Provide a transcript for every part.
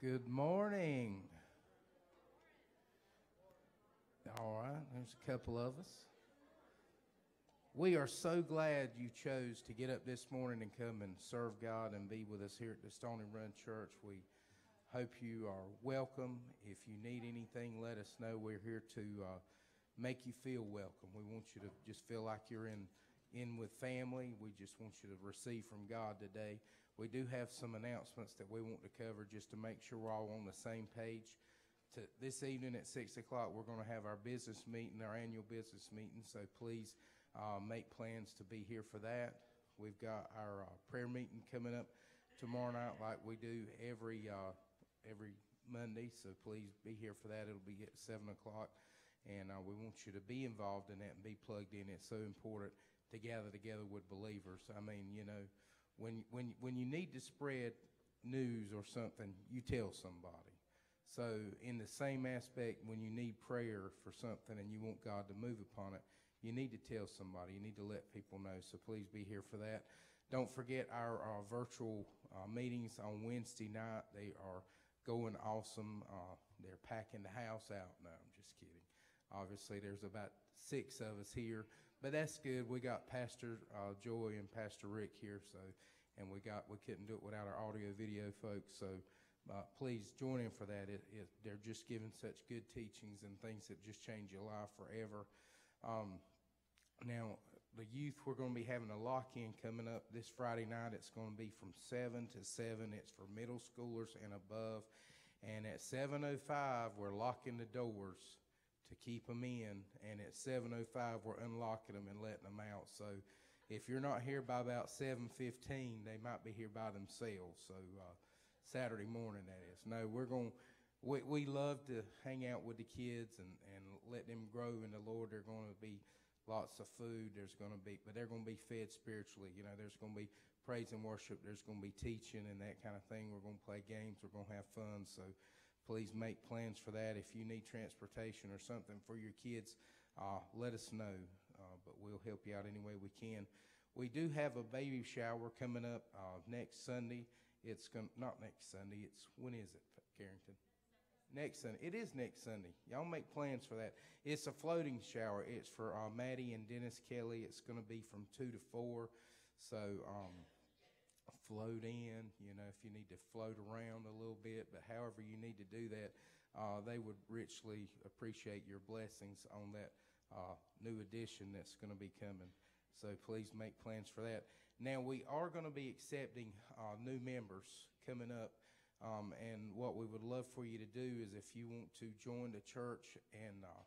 Good morning. All right, there's a couple of us. We are so glad you chose to get up this morning and come and serve God and be with us here at the Stoney Run Church. We hope you are welcome. If you need anything, let us know. We're here to uh, make you feel welcome. We want you to just feel like you're in in with family. We just want you to receive from God today. We do have some announcements that we want to cover just to make sure we're all on the same page. To this evening at six o'clock, we're going to have our business meeting, our annual business meeting. So please uh, make plans to be here for that. We've got our uh, prayer meeting coming up tomorrow night, like we do every uh, every Monday. So please be here for that. It'll be at seven o'clock, and uh, we want you to be involved in that and be plugged in. It's so important to gather together with believers. I mean, you know, when when when you need to spread news or something, you tell somebody. So in the same aspect, when you need prayer for something and you want God to move upon it, you need to tell somebody. You need to let people know. So please be here for that. Don't forget our, our virtual uh, meetings on Wednesday night. They are going awesome. Uh, they're packing the house out. No, I'm just kidding. Obviously, there's about six of us here but that's good. We got Pastor uh, Joy and Pastor Rick here, so and we got we couldn't do it without our audio video folks. So uh, please join in for that. It, it, they're just giving such good teachings and things that just change your life forever. Um, now the youth we're going to be having a lock-in coming up this Friday night. It's going to be from seven to seven. It's for middle schoolers and above. And at 7:05, we're locking the doors to keep them in. And at 7:05, we're unlocking them and letting them out. So if you're not here by about 7:15, they might be here by themselves. So uh, Saturday morning, that is. No, we're going. We, we love to hang out with the kids and, and let them grow in the Lord. There's going to be lots of food. There's going to be, but they're going to be fed spiritually. You know, there's going to be praise and worship. There's going to be teaching and that kind of thing. We're going to play games. We're going to have fun. So please make plans for that. If you need transportation or something for your kids, uh, let us know. Uh, but we'll help you out any way we can. We do have a baby shower coming up uh, next Sunday. It's going not next Sunday. It's when is it, Carrington? Next Sunday. It is next Sunday. Y'all make plans for that. It's a floating shower. It's for uh, Maddie and Dennis Kelly. It's going to be from two to four. So. Um, float in, you know, if you need to float around a little bit, but however you need to do that, uh, they would richly appreciate your blessings on that uh, new addition that's going to be coming. So please make plans for that. Now, we are going to be accepting uh, new members coming up. Um, and what we would love for you to do is if you want to join the church and uh,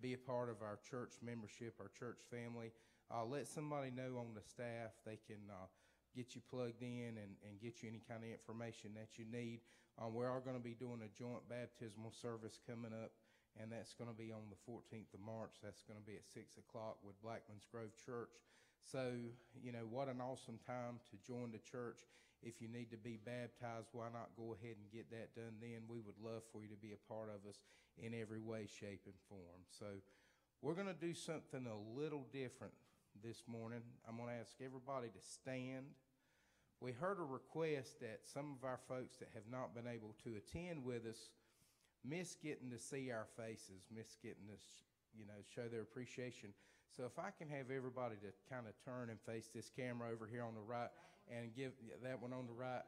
be a part of our church membership, our church family, uh, let somebody know on the staff. They can uh, get you plugged in and, and get you any kind of information that you need. Um, we are going to be doing a joint baptismal service coming up, and that's going to be on the 14th of March. That's going to be at 6 o'clock with Blackman's Grove Church. So, you know, what an awesome time to join the church. If you need to be baptized, why not go ahead and get that done then? We would love for you to be a part of us in every way, shape, and form. So, we're going to do something a little different this morning. I'm going to ask everybody to stand. We heard a request that some of our folks that have not been able to attend with us miss getting to see our faces, miss getting to, you know, show their appreciation. So if I can have everybody to kind of turn and face this camera over here on the right and give that one on the right.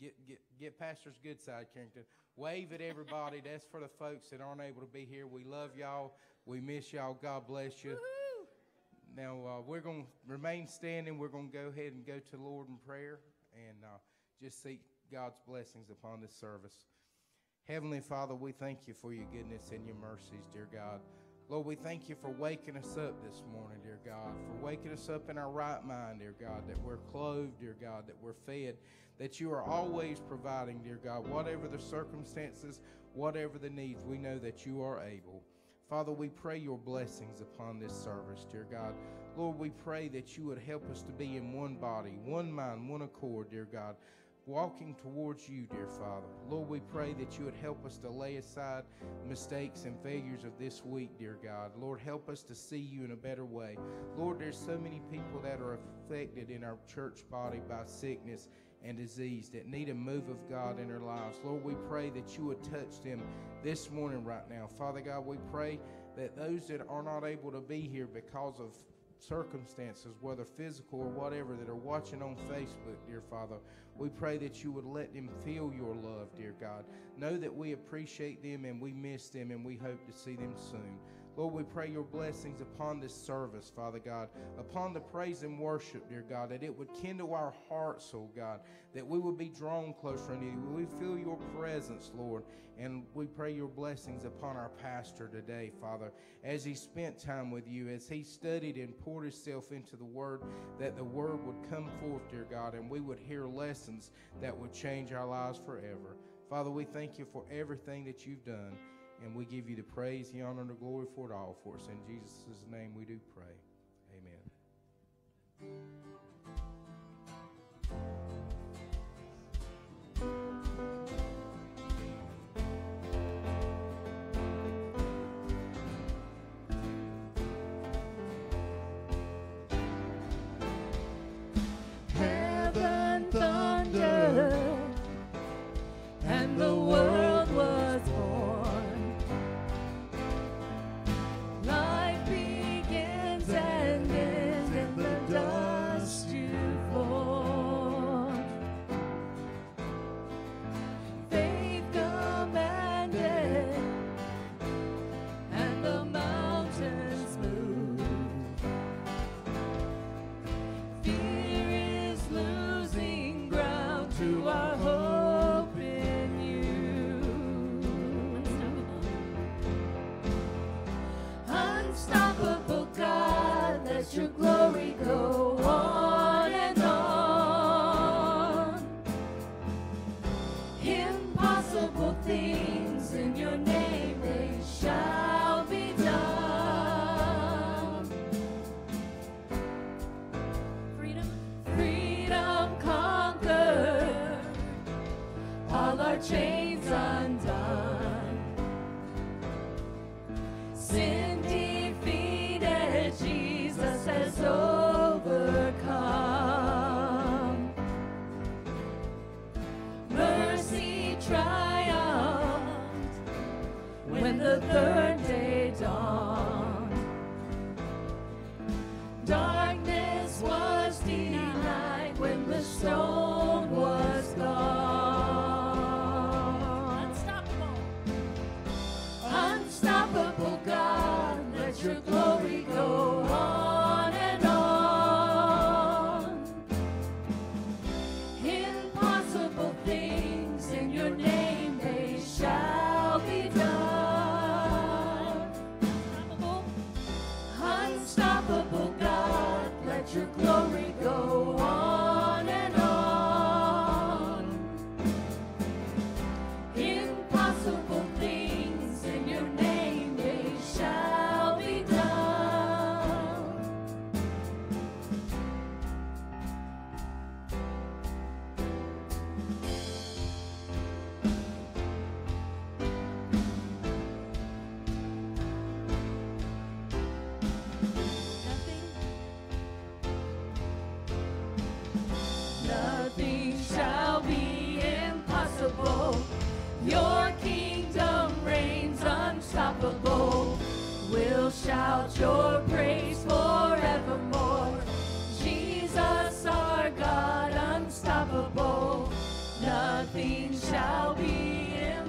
Get, get, get Pastor's good side, Carrington. Wave at everybody. That's for the folks that aren't able to be here. We love y'all. We miss y'all. God bless you. Woo-hoo! Now, uh, we're going to remain standing. We're going to go ahead and go to the Lord in prayer and uh, just seek God's blessings upon this service. Heavenly Father, we thank you for your goodness and your mercies, dear God. Lord, we thank you for waking us up this morning, dear God, for waking us up in our right mind, dear God, that we're clothed, dear God, that we're fed, that you are always providing, dear God, whatever the circumstances, whatever the needs, we know that you are able. Father, we pray your blessings upon this service, dear God. Lord, we pray that you would help us to be in one body, one mind, one accord, dear God, walking towards you, dear Father. Lord, we pray that you would help us to lay aside mistakes and failures of this week, dear God. Lord, help us to see you in a better way. Lord, there's so many people that are affected in our church body by sickness and disease that need a move of God in their lives. Lord, we pray that you would touch them this morning right now. Father God, we pray that those that are not able to be here because of circumstances, whether physical or whatever, that are watching on Facebook, dear Father, we pray that you would let them feel your love, dear God. Know that we appreciate them and we miss them and we hope to see them soon. Lord, we pray your blessings upon this service, Father God, upon the praise and worship, dear God, that it would kindle our hearts, oh God, that we would be drawn closer to you. We feel your presence, Lord, and we pray your blessings upon our pastor today, Father, as he spent time with you, as he studied and poured himself into the word, that the word would come forth, dear God, and we would hear lessons that would change our lives forever. Father, we thank you for everything that you've done. And we give you the praise, the honor, and the glory for it all for us. In Jesus' name we do pray. Amen.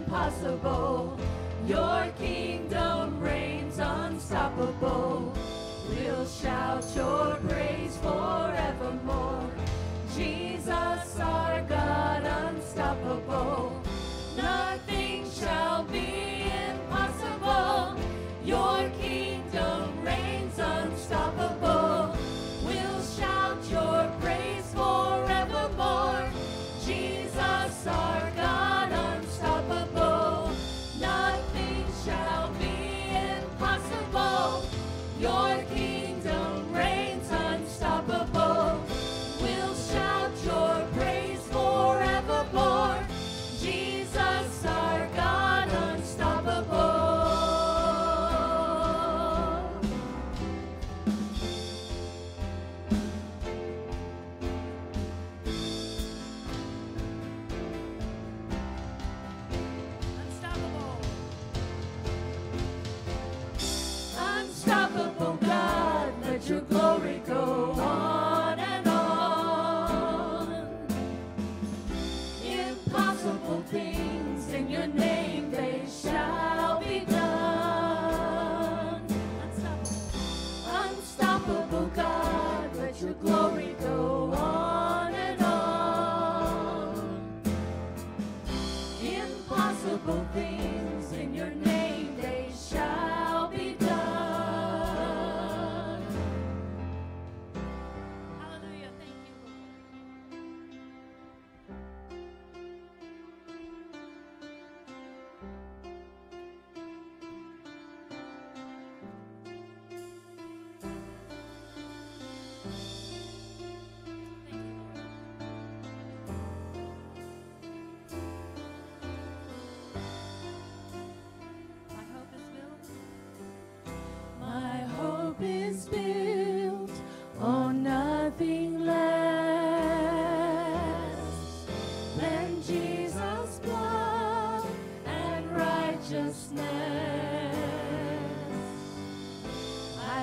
Impossible. Your kingdom reigns unstoppable. We'll shout your praise forevermore. Jesus, our God, unstoppable. Nothing shall be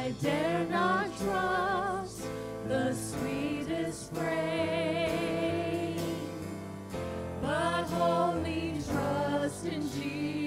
I dare not trust the sweetest frame, but wholly trust in Jesus'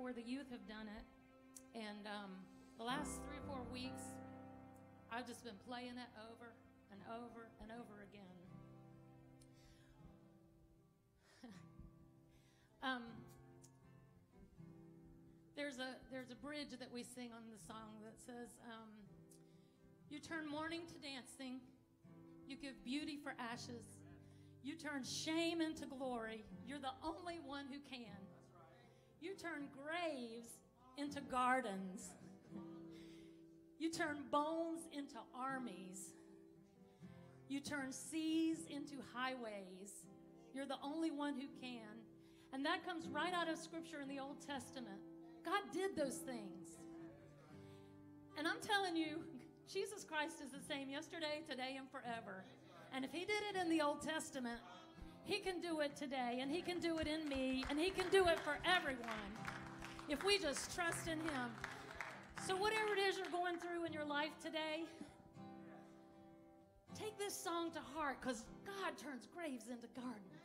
before. The youth have done it. And um, the last three or four weeks, I've just been playing it over and over and over again. um, there's a there's a bridge that we sing on the song that says, um, "You turn mourning to dancing, you give beauty for ashes, you turn shame into glory. You're the only one who can. You turn graves into gardens. You turn bones into armies. You turn seas into highways. You're the only one who can. And that comes right out of Scripture in the Old Testament. God did those things. And I'm telling you, Jesus Christ is the same yesterday, today, and forever. And if He did it in the Old Testament, he can do it today, and He can do it in me, and He can do it for everyone if we just trust in Him. So, whatever it is you're going through in your life today, take this song to heart because God turns graves into gardens.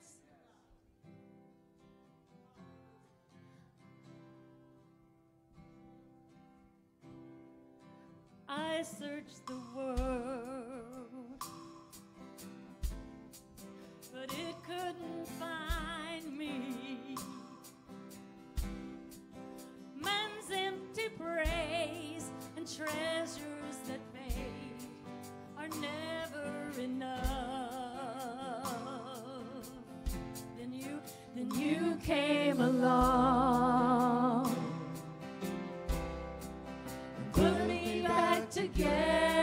I searched the world. but it couldn't find me. Man's empty praise and treasures that fade are never enough. Then you, then you came along, put me back together.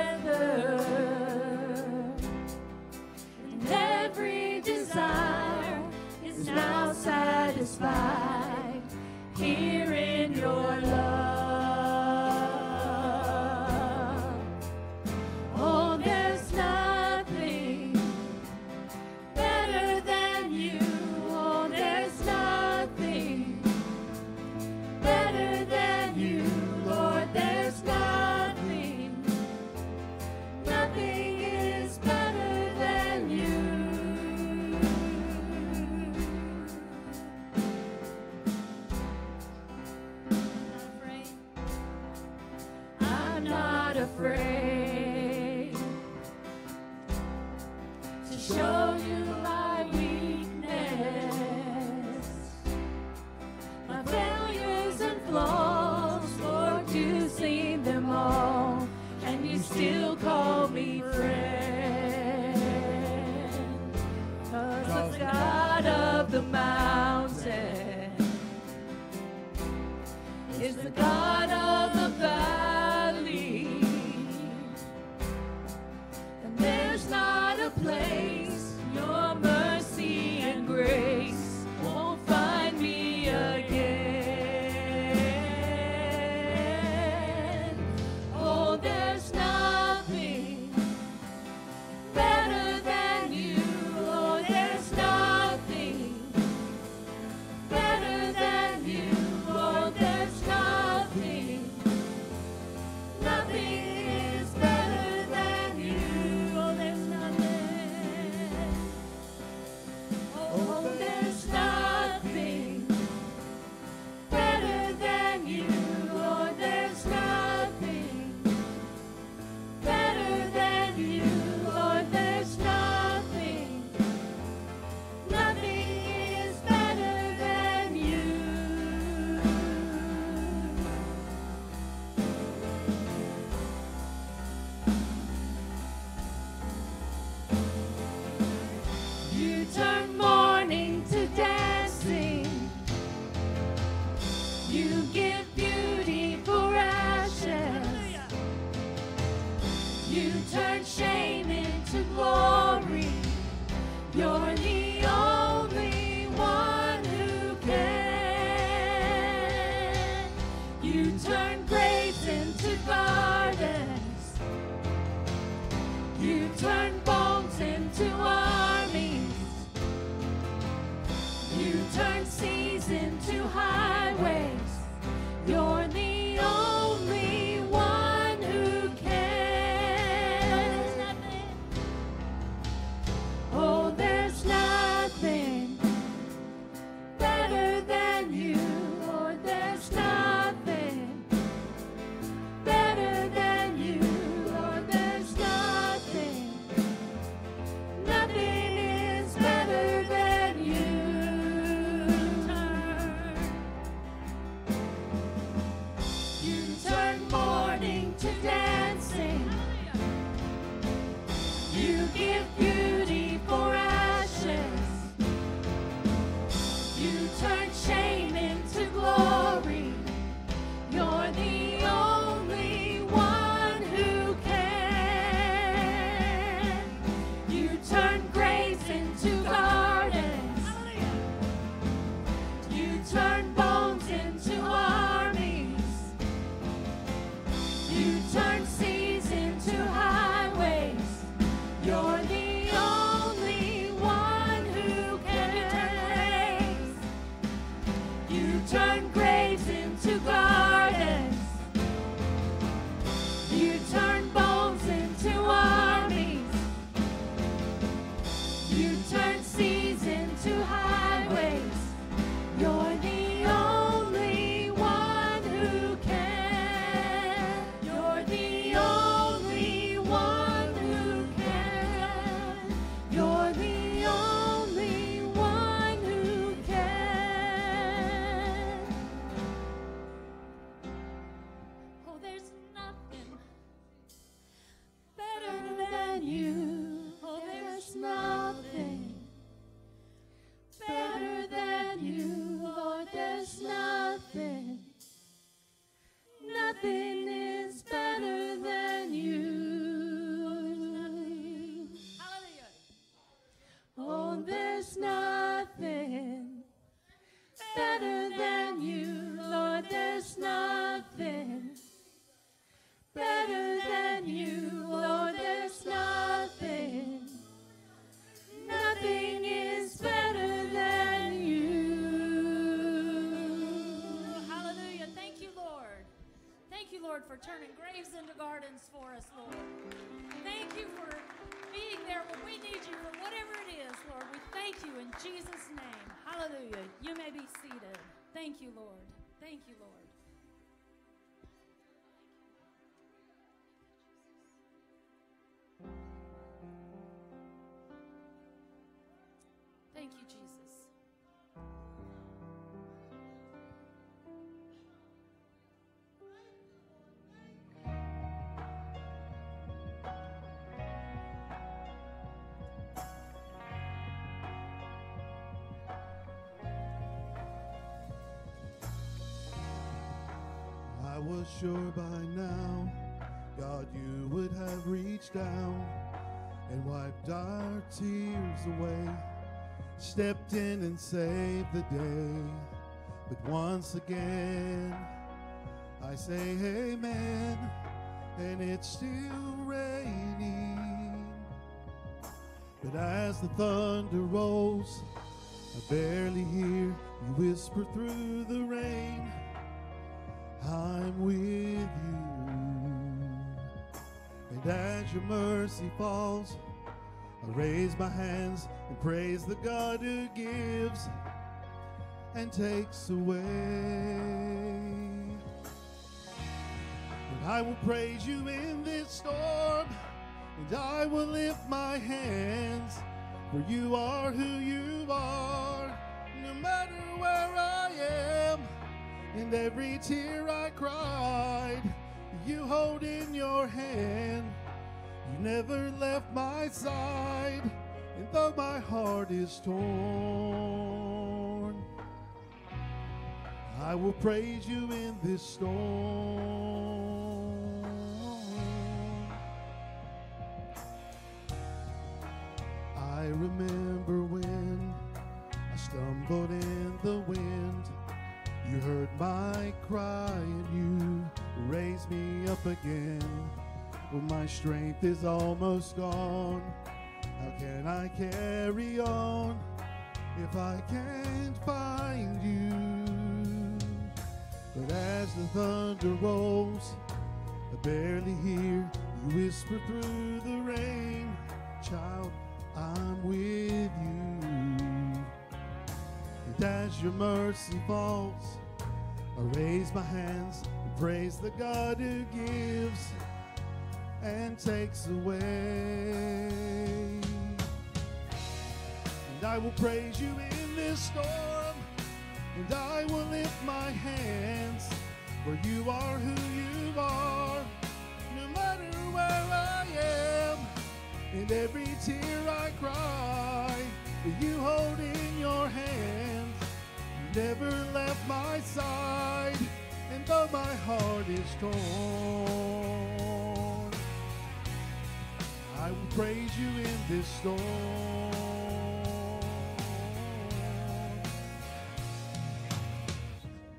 Was sure by now, God, you would have reached down and wiped our tears away, stepped in and saved the day. But once again, I say amen, and it's still raining. But as the thunder rolls, I barely hear you whisper through the rain. I'm with you. And as your mercy falls, I raise my hands and praise the God who gives and takes away. And I will praise you in this storm, and I will lift my hands, for you are who you are, no matter where I am. And every tear I cried, you hold in your hand. You never left my side, and though my heart is torn, I will praise you in this storm. I remember when I stumbled in the wind. You heard my cry and you raised me up again. When my strength is almost gone, how can I carry on if I can't find you? But as the thunder rolls, I barely hear you whisper through the rain, Child, I'm with you. And as your mercy falls, I raise my hands and praise the God who gives and takes away. And I will praise you in this storm, and I will lift my hands, for you are who you are, no matter where I am. And every tear I cry, you hold in your hand. Never left my side, and though my heart is torn, I will praise you in this storm.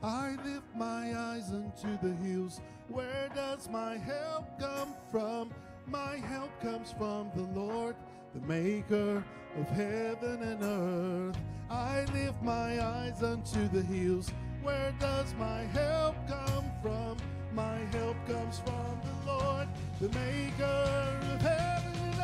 I lift my eyes unto the hills. Where does my help come from? My help comes from the Lord, the maker of heaven and earth. I lift my eyes unto the hills. Where does my help come from? My help comes from the Lord, the maker of heaven and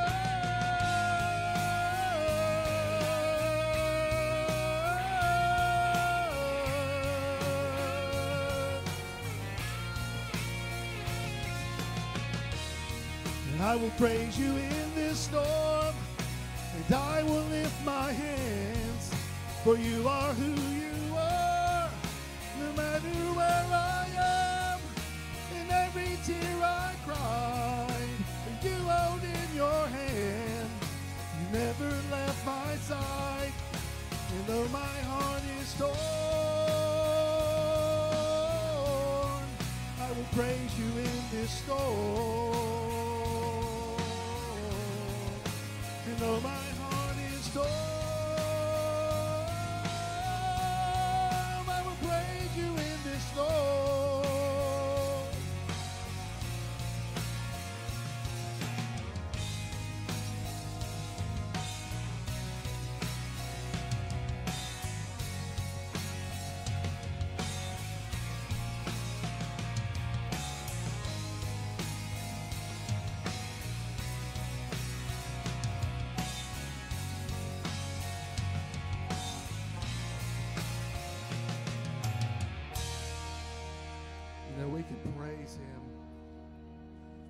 And I will praise you in this storm, and I will lift my hands, for you are who you are, no matter where I am. And every tear I cried, you hold in your hand. You never left my side, and though my heart is torn, I will praise you in this storm. And though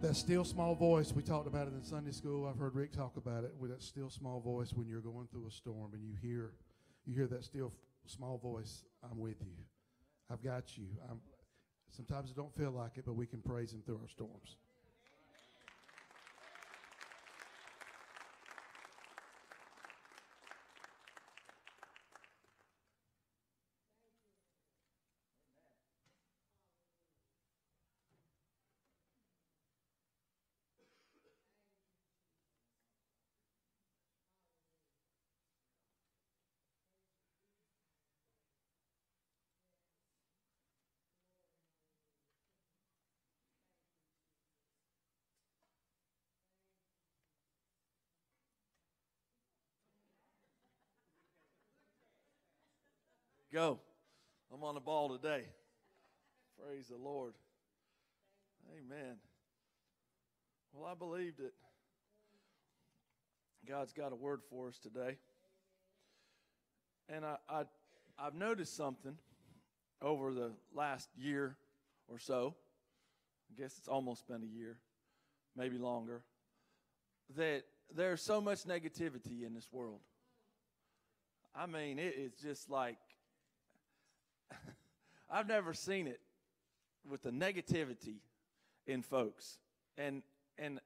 That still small voice, we talked about it in Sunday school. I've heard Rick talk about it with that still small voice when you're going through a storm and you hear, you hear that still small voice. I'm with you. I've got you. I'm, sometimes it don't feel like it, but we can praise Him through our storms. Go. I'm on the ball today. Praise the Lord. Amen. Well, I believed it. God's got a word for us today. And I, I, I've noticed something over the last year or so. I guess it's almost been a year, maybe longer. That there's so much negativity in this world. I mean, it is just like I've never seen it with the negativity in folks. And and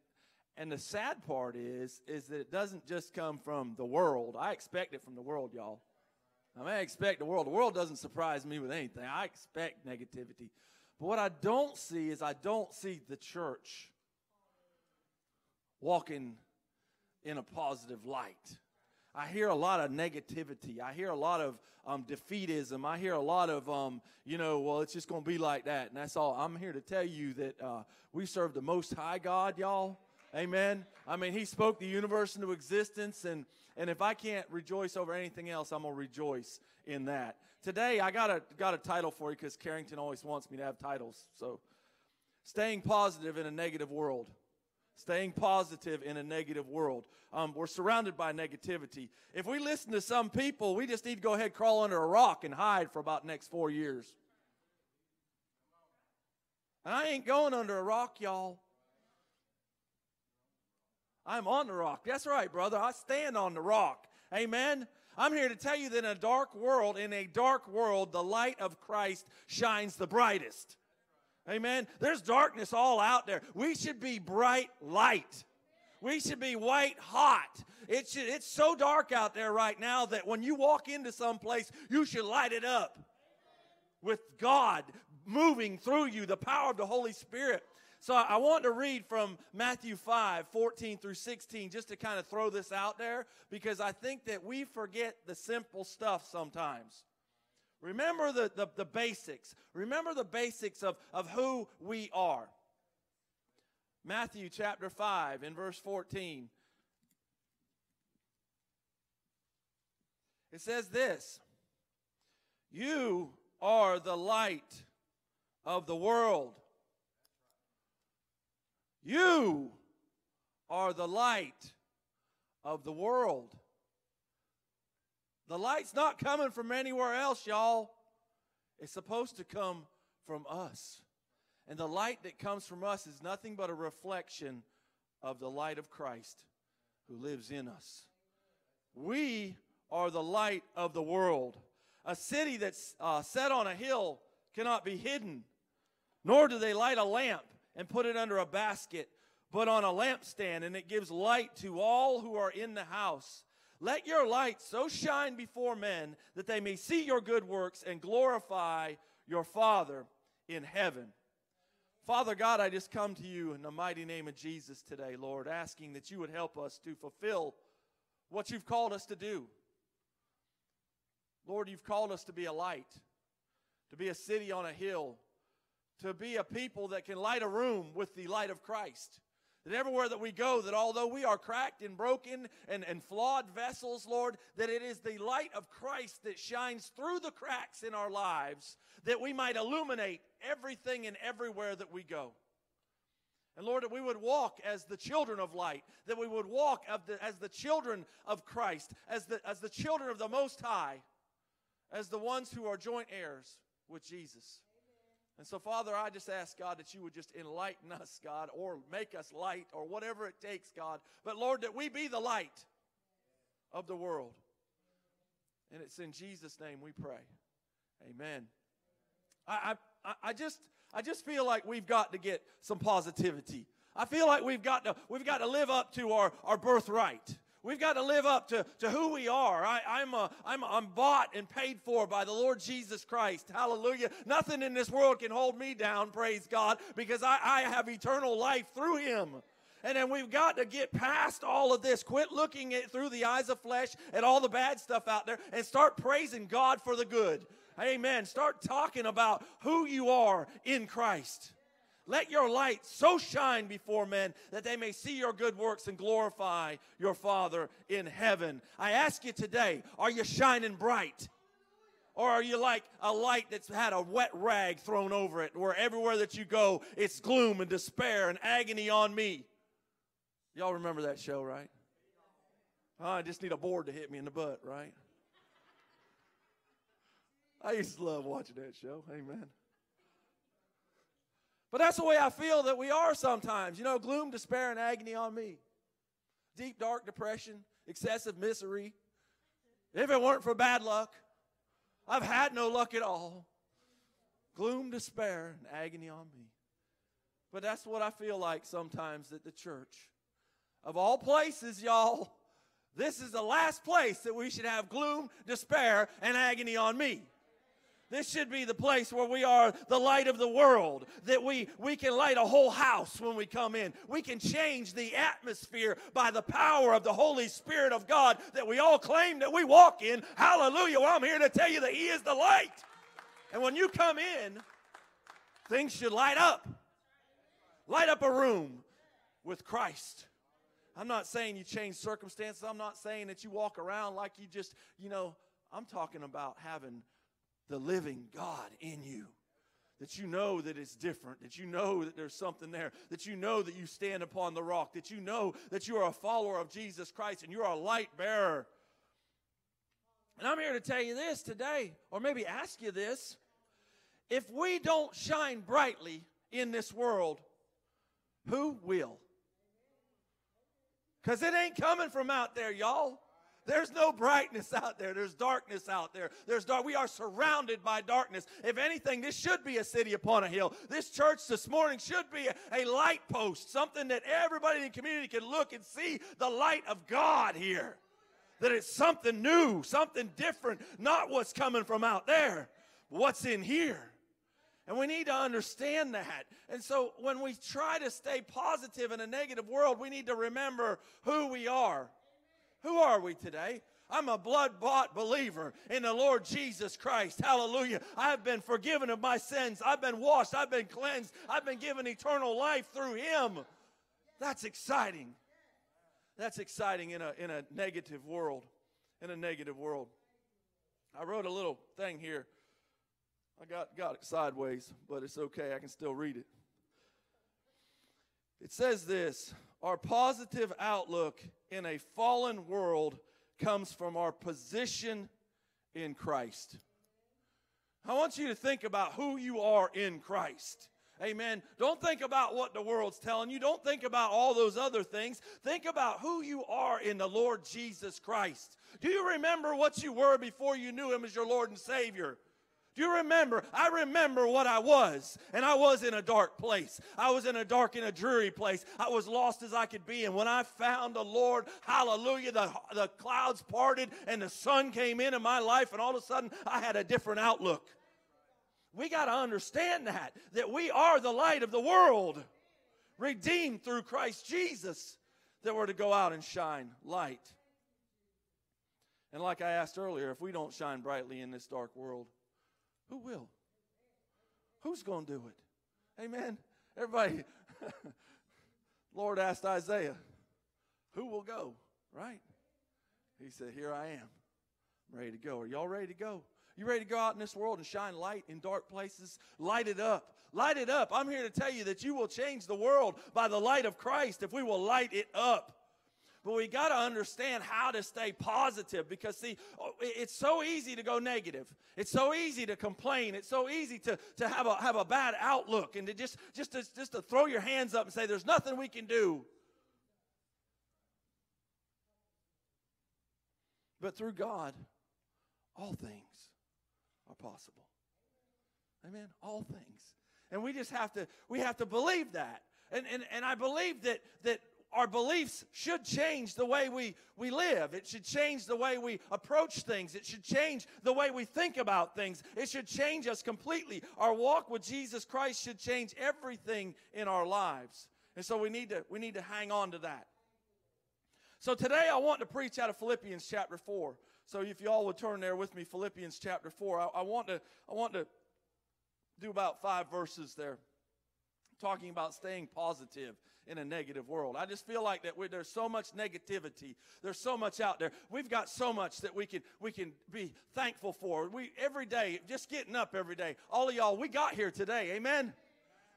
and the sad part is is that it doesn't just come from the world. I expect it from the world, y'all. I mean, I expect the world. The world doesn't surprise me with anything. I expect negativity. But what I don't see is I don't see the church walking in a positive light. I hear a lot of negativity. I hear a lot of um, defeatism. I hear a lot of, um, you know, well, it's just going to be like that. And that's all. I'm here to tell you that uh, we serve the Most High God, y'all. Amen. I mean, He spoke the universe into existence, and and if I can't rejoice over anything else, I'm gonna rejoice in that. Today, I got a got a title for you because Carrington always wants me to have titles. So, staying positive in a negative world. Staying positive in a negative world. Um, we're surrounded by negativity. If we listen to some people, we just need to go ahead, crawl under a rock, and hide for about next four years. And I ain't going under a rock, y'all. I'm on the rock. That's right, brother. I stand on the rock. Amen. I'm here to tell you that in a dark world, in a dark world, the light of Christ shines the brightest. Amen. There's darkness all out there. We should be bright light. We should be white hot. It should, it's so dark out there right now that when you walk into some place, you should light it up with God moving through you, the power of the Holy Spirit. So I want to read from Matthew 5, 14 through 16, just to kind of throw this out there, because I think that we forget the simple stuff sometimes. Remember the, the, the, basics. Remember the basics of, of who we are. Matthew chapter 5 in verse 14. It says this You are the light of the world. You are the light of the world. The light's not coming from anywhere else, y'all. It's supposed to come from us. And the light that comes from us is nothing but a reflection of the light of Christ who lives in us. We are the light of the world. A city that's uh, set on a hill cannot be hidden, nor do they light a lamp and put it under a basket, but on a lampstand, and it gives light to all who are in the house. Let your light so shine before men that they may see your good works and glorify your Father in heaven. Father God, I just come to you in the mighty name of Jesus today, Lord, asking that you would help us to fulfill what you've called us to do. Lord, you've called us to be a light, to be a city on a hill, to be a people that can light a room with the light of Christ. That everywhere that we go, that although we are cracked and broken and, and flawed vessels, Lord, that it is the light of Christ that shines through the cracks in our lives that we might illuminate everything and everywhere that we go. And Lord, that we would walk as the children of light, that we would walk the, as the children of Christ, as the, as the children of the Most High, as the ones who are joint heirs with Jesus. And so, Father, I just ask, God, that you would just enlighten us, God, or make us light, or whatever it takes, God. But, Lord, that we be the light of the world. And it's in Jesus' name we pray. Amen. I, I, I just I just feel like we've got to get some positivity. I feel like we've got to we've got to live up to our, our birthright. We've got to live up to, to who we are. I, I'm, a, I'm, I'm bought and paid for by the Lord Jesus Christ. Hallelujah. Nothing in this world can hold me down, praise God, because I, I have eternal life through Him. And then we've got to get past all of this. Quit looking at through the eyes of flesh at all the bad stuff out there and start praising God for the good. Amen. Start talking about who you are in Christ. Let your light so shine before men that they may see your good works and glorify your Father in heaven. I ask you today, are you shining bright? Or are you like a light that's had a wet rag thrown over it, where everywhere that you go, it's gloom and despair and agony on me? Y'all remember that show, right? I just need a board to hit me in the butt, right? I used to love watching that show. Amen. But that's the way I feel that we are sometimes. You know, gloom, despair, and agony on me. Deep, dark depression, excessive misery. If it weren't for bad luck, I've had no luck at all. Gloom, despair, and agony on me. But that's what I feel like sometimes at the church. Of all places, y'all, this is the last place that we should have gloom, despair, and agony on me. This should be the place where we are the light of the world, that we, we can light a whole house when we come in. We can change the atmosphere by the power of the Holy Spirit of God that we all claim that we walk in. Hallelujah. Well, I'm here to tell you that He is the light. And when you come in, things should light up. Light up a room with Christ. I'm not saying you change circumstances. I'm not saying that you walk around like you just, you know, I'm talking about having the living God in you. That you know that it's different, that you know that there's something there, that you know that you stand upon the rock, that you know that you are a follower of Jesus Christ and you're a light bearer. And I'm here to tell you this today, or maybe ask you this. If we don't shine brightly in this world, who will? Because it ain't coming from out there, y'all. There's no brightness out there. There's darkness out there. There's dark. We are surrounded by darkness. If anything, this should be a city upon a hill. This church this morning should be a, a light post, something that everybody in the community can look and see the light of God here. That it's something new, something different, not what's coming from out there, what's in here. And we need to understand that. And so when we try to stay positive in a negative world, we need to remember who we are. Who are we today? I'm a blood bought believer in the Lord Jesus Christ. Hallelujah. I have been forgiven of my sins. I've been washed. I've been cleansed. I've been given eternal life through Him. That's exciting. That's exciting in a, in a negative world. In a negative world. I wrote a little thing here. I got, got it sideways, but it's okay. I can still read it. It says this Our positive outlook in a fallen world comes from our position in Christ. I want you to think about who you are in Christ. Amen. Don't think about what the world's telling you. Don't think about all those other things. Think about who you are in the Lord Jesus Christ. Do you remember what you were before you knew Him as your Lord and Savior? Do you remember? I remember what I was, and I was in a dark place. I was in a dark and a dreary place. I was lost as I could be. And when I found the Lord, hallelujah, the, the clouds parted and the sun came in in my life, and all of a sudden I had a different outlook. We got to understand that, that we are the light of the world, redeemed through Christ Jesus, that we're to go out and shine light. And like I asked earlier, if we don't shine brightly in this dark world, who will? Who's going to do it? Amen. Everybody, Lord asked Isaiah, Who will go? Right? He said, Here I am. I'm ready to go. Are y'all ready to go? You ready to go out in this world and shine light in dark places? Light it up. Light it up. I'm here to tell you that you will change the world by the light of Christ if we will light it up. But we got to understand how to stay positive because see oh, it's so easy to go negative. It's so easy to complain. It's so easy to, to have a have a bad outlook and to just just to, just to throw your hands up and say there's nothing we can do. But through god all things are possible. Amen? All things. And we just have to we have to believe that. And, and, and I believe that, that our beliefs should change the way we, we live. It should change the way we approach things. It should change the way we think about things. It should change us completely. Our walk with Jesus Christ should change everything in our lives. And so we need to, we need to hang on to that. So today I want to preach out of Philippians chapter 4. So if you all would turn there with me, Philippians chapter 4. I, I want to, I want to do about five verses there talking about staying positive in a negative world. I just feel like that we there's so much negativity. There's so much out there. We've got so much that we can we can be thankful for. We every day, just getting up every day. All of y'all, we got here today. Amen.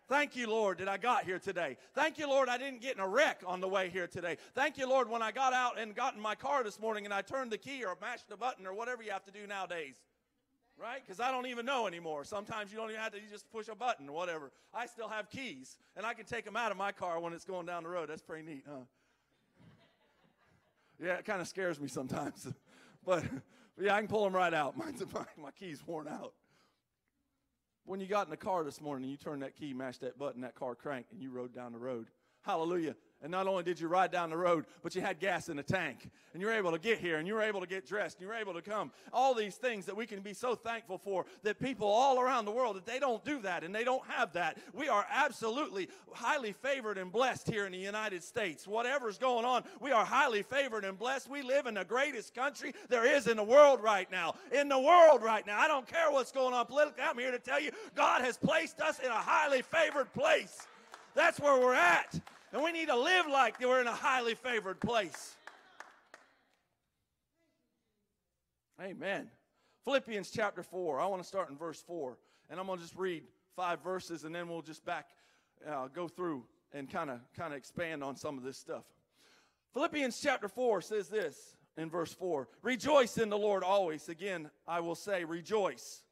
Thank you, Lord, that I got here today. Thank you, Lord, I didn't get in a wreck on the way here today. Thank you, Lord, when I got out and got in my car this morning and I turned the key or mashed the button or whatever you have to do nowadays right? Because I don't even know anymore. Sometimes you don't even have to, you just push a button or whatever. I still have keys, and I can take them out of my car when it's going down the road. That's pretty neat, huh? Yeah, it kind of scares me sometimes. but, yeah, I can pull them right out. my, my key's worn out. When you got in the car this morning, and you turned that key, mashed that button, that car cranked, and you rode down the road. Hallelujah. And not only did you ride down the road, but you had gas in the tank. And you were able to get here and you were able to get dressed and you were able to come. All these things that we can be so thankful for that people all around the world that they don't do that and they don't have that. We are absolutely highly favored and blessed here in the United States. Whatever's going on, we are highly favored and blessed. We live in the greatest country there is in the world right now. In the world right now. I don't care what's going on politically. I'm here to tell you God has placed us in a highly favored place. That's where we're at. And we need to live like we're in a highly favored place. Amen. Philippians chapter 4. I want to start in verse 4. And I'm going to just read five verses and then we'll just back, uh, go through and kind of kind of expand on some of this stuff. Philippians chapter 4 says this in verse 4 Rejoice in the Lord always. Again, I will say, rejoice.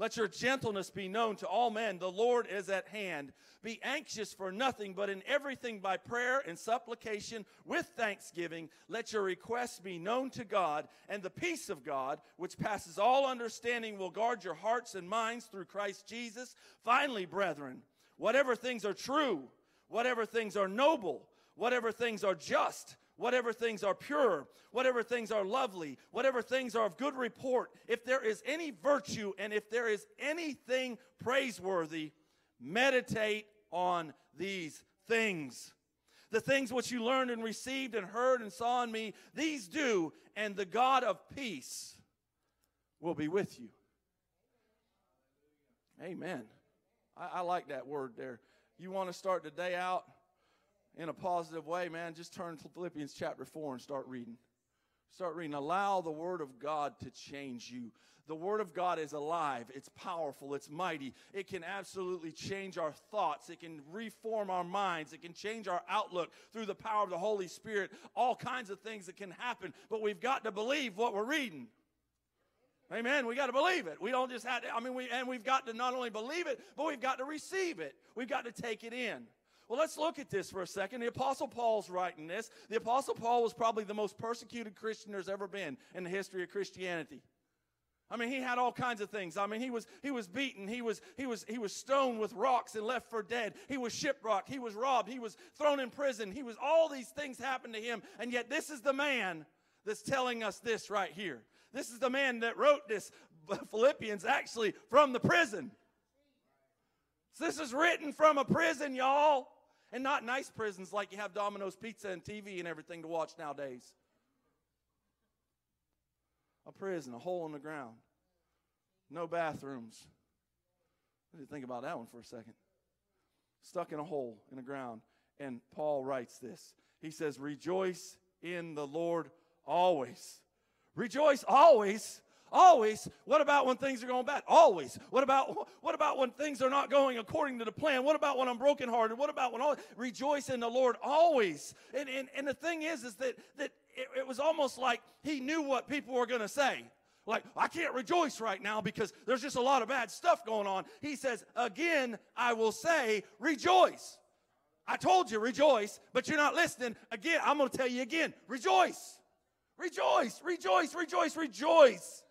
Let your gentleness be known to all men. The Lord is at hand. Be anxious for nothing, but in everything by prayer and supplication with thanksgiving, let your requests be known to God, and the peace of God, which passes all understanding, will guard your hearts and minds through Christ Jesus. Finally, brethren, whatever things are true, whatever things are noble, whatever things are just, whatever things are pure, whatever things are lovely, whatever things are of good report, if there is any virtue and if there is anything praiseworthy, meditate on these things. The things which you learned and received and heard and saw in me, these do, and the God of peace will be with you. Amen. I, I like that word there. You want to start the day out? In a positive way, man, just turn to Philippians chapter 4 and start reading. Start reading. Allow the Word of God to change you. The Word of God is alive, it's powerful, it's mighty. It can absolutely change our thoughts, it can reform our minds, it can change our outlook through the power of the Holy Spirit. All kinds of things that can happen, but we've got to believe what we're reading. Amen. We got to believe it. We don't just have to, I mean, we, and we've got to not only believe it, but we've got to receive it. We've got to take it in. Well, let's look at this for a second. The Apostle Paul's writing this. The Apostle Paul was probably the most persecuted Christian there's ever been in the history of Christianity. I mean, he had all kinds of things. I mean, he was he was beaten, he was he was he was stoned with rocks and left for dead. He was shipwrecked, he was robbed, he was thrown in prison. He was all these things happened to him, and yet this is the man that's telling us this right here. This is the man that wrote this Philippians actually from the prison. So this is written from a prison, y'all. And not nice prisons like you have Domino's Pizza and TV and everything to watch nowadays. A prison, a hole in the ground, no bathrooms. Let me think about that one for a second. Stuck in a hole in the ground. And Paul writes this. He says, Rejoice in the Lord always. Rejoice always. Always. What about when things are going bad? Always. What about what about when things are not going according to the plan? What about when I'm brokenhearted? What about when all rejoice in the Lord always? And and, and the thing is, is that that it, it was almost like he knew what people were going to say. Like, I can't rejoice right now because there's just a lot of bad stuff going on. He says, Again, I will say, rejoice. I told you, rejoice, but you're not listening. Again, I'm going to tell you again, rejoice. Rejoice, rejoice, rejoice, rejoice.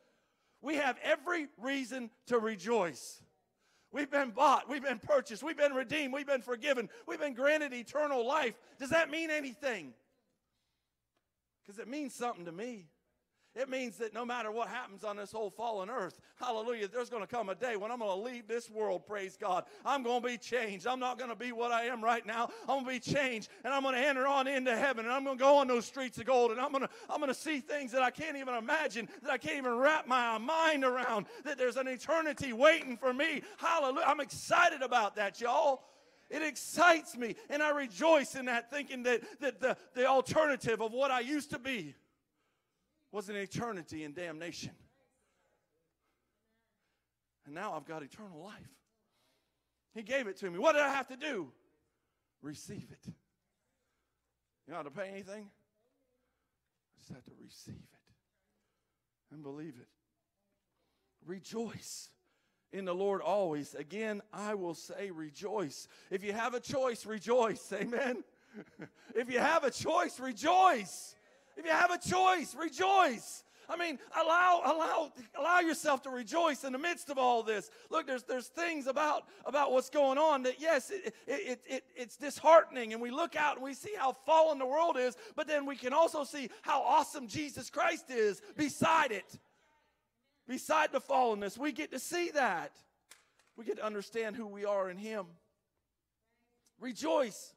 We have every reason to rejoice. We've been bought, we've been purchased, we've been redeemed, we've been forgiven, we've been granted eternal life. Does that mean anything? Because it means something to me. It means that no matter what happens on this whole fallen earth, hallelujah, there's going to come a day when I'm going to leave this world, praise God. I'm going to be changed. I'm not going to be what I am right now. I'm going to be changed and I'm going to enter on into heaven and I'm going to go on those streets of gold and I'm going to I'm going to see things that I can't even imagine, that I can't even wrap my mind around, that there's an eternity waiting for me. Hallelujah. I'm excited about that, y'all. It excites me, and I rejoice in that, thinking that, that the, the alternative of what I used to be was an eternity in damnation. And now I've got eternal life. He gave it to me. What did I have to do? Receive it. You don't have to pay anything. I just have to receive it and believe it. Rejoice in the Lord always. Again, I will say rejoice. If you have a choice, rejoice. Amen. if you have a choice, rejoice. If you have a choice, rejoice. I mean, allow, allow, allow yourself to rejoice in the midst of all this. Look, there's, there's things about, about what's going on that, yes, it, it, it, it's disheartening. And we look out and we see how fallen the world is, but then we can also see how awesome Jesus Christ is beside it. Beside the fallenness. We get to see that. We get to understand who we are in Him. Rejoice.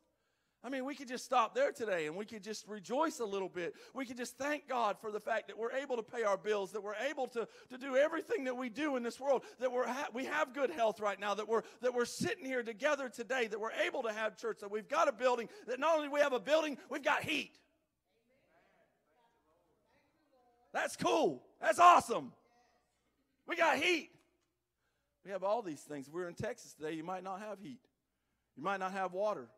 I mean, we could just stop there today and we could just rejoice a little bit. We could just thank God for the fact that we're able to pay our bills, that we're able to, to do everything that we do in this world, that we're ha- we have good health right now, that we're, that we're sitting here together today, that we're able to have church, that we've got a building, that not only we have a building, we've got heat. That's cool. That's awesome. We got heat. We have all these things. We're in Texas today. You might not have heat. You might not have water.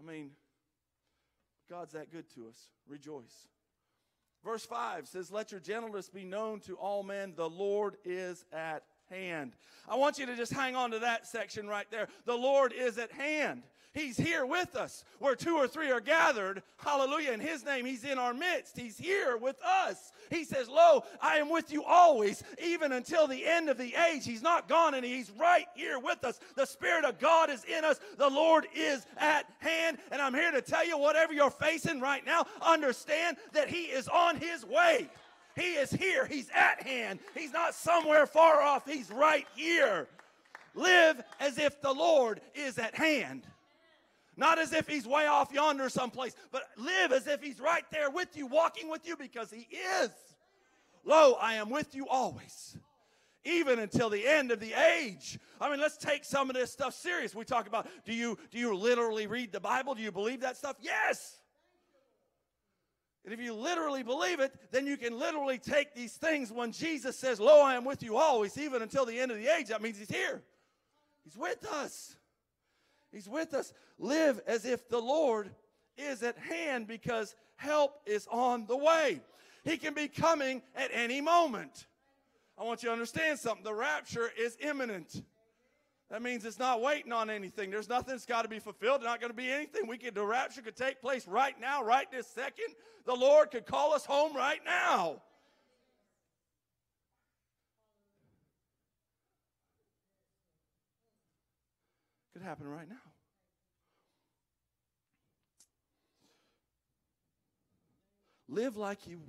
I mean, God's that good to us. Rejoice. Verse 5 says, Let your gentleness be known to all men. The Lord is at hand. I want you to just hang on to that section right there. The Lord is at hand. He's here with us. Where two or three are gathered, hallelujah, in His name, He's in our midst. He's here with us. He says, Lo, I am with you always, even until the end of the age. He's not gone and He's right here with us. The Spirit of God is in us. The Lord is at hand. And I'm here to tell you, whatever you're facing right now, understand that He is on His way. He is here. He's at hand. He's not somewhere far off. He's right here. Live as if the Lord is at hand. Not as if he's way off yonder someplace, but live as if he's right there with you, walking with you, because he is. Lo, I am with you always, even until the end of the age. I mean, let's take some of this stuff serious. We talk about do you do you literally read the Bible? Do you believe that stuff? Yes. And if you literally believe it, then you can literally take these things when Jesus says, Lo, I am with you always, even until the end of the age. That means he's here. He's with us. He's with us. Live as if the Lord is at hand because help is on the way. He can be coming at any moment. I want you to understand something. The rapture is imminent. That means it's not waiting on anything. There's nothing that's got to be fulfilled. There's not going to be anything. We could the rapture could take place right now, right this second. The Lord could call us home right now. Happen right now. Live like you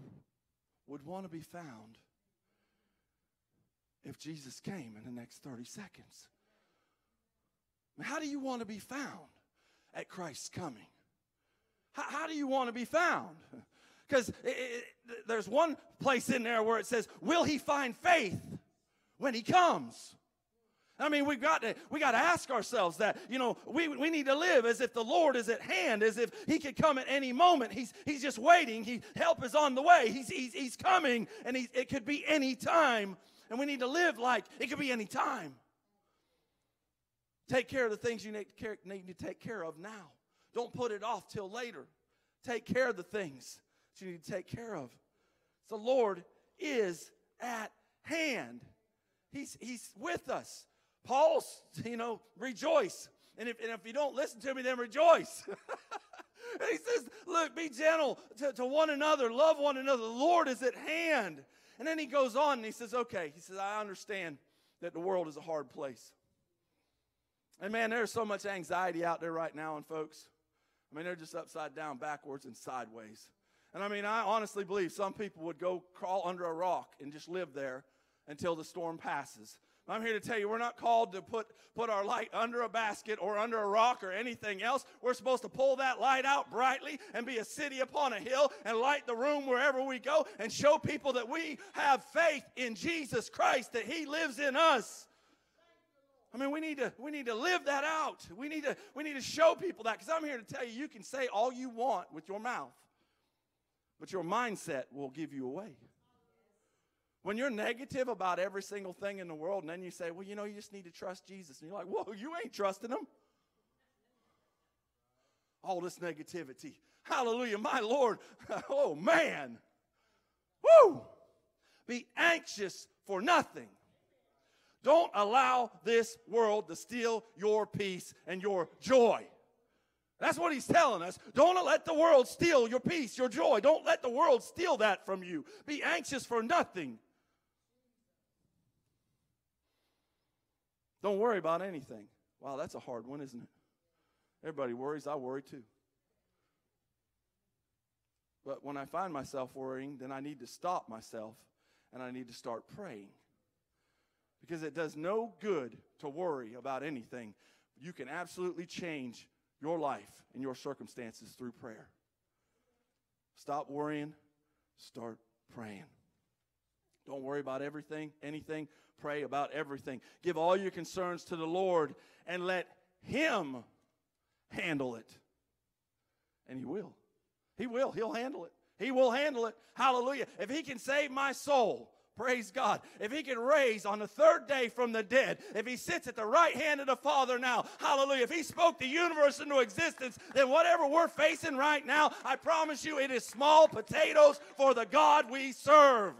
would want to be found if Jesus came in the next 30 seconds. How do you want to be found at Christ's coming? How, how do you want to be found? Because there's one place in there where it says, Will he find faith when he comes? I mean, we've got to we got to ask ourselves that, you know, we, we need to live as if the Lord is at hand, as if He could come at any moment. He's He's just waiting. He help is on the way. He's He's, he's coming, and he, it could be any time. And we need to live like it could be any time. Take care of the things you need to, care, need to take care of now. Don't put it off till later. Take care of the things that you need to take care of. The Lord is at hand. He's, he's with us. Paul's, you know, rejoice. And if, and if you don't listen to me, then rejoice. and he says, look, be gentle to, to one another, love one another. The Lord is at hand. And then he goes on and he says, okay, he says, I understand that the world is a hard place. And man, there's so much anxiety out there right now, and folks, I mean, they're just upside down, backwards, and sideways. And I mean, I honestly believe some people would go crawl under a rock and just live there until the storm passes. I'm here to tell you, we're not called to put, put our light under a basket or under a rock or anything else. We're supposed to pull that light out brightly and be a city upon a hill and light the room wherever we go and show people that we have faith in Jesus Christ, that He lives in us. I mean, we need to we need to live that out. We need to we need to show people that because I'm here to tell you, you can say all you want with your mouth, but your mindset will give you away. When you're negative about every single thing in the world, and then you say, well, you know, you just need to trust Jesus. And you're like, whoa, you ain't trusting him. All this negativity. Hallelujah, my Lord. oh, man. Woo! Be anxious for nothing. Don't allow this world to steal your peace and your joy. That's what he's telling us. Don't let the world steal your peace, your joy. Don't let the world steal that from you. Be anxious for nothing. Don't worry about anything. Wow, that's a hard one, isn't it? Everybody worries. I worry too. But when I find myself worrying, then I need to stop myself and I need to start praying. Because it does no good to worry about anything. You can absolutely change your life and your circumstances through prayer. Stop worrying, start praying. Don't worry about everything, anything. Pray about everything. Give all your concerns to the Lord and let Him handle it. And He will. He will. He'll handle it. He will handle it. Hallelujah. If He can save my soul, Praise God. If he can raise on the third day from the dead, if he sits at the right hand of the Father now, hallelujah. If he spoke the universe into existence, then whatever we're facing right now, I promise you it is small potatoes for the God we serve.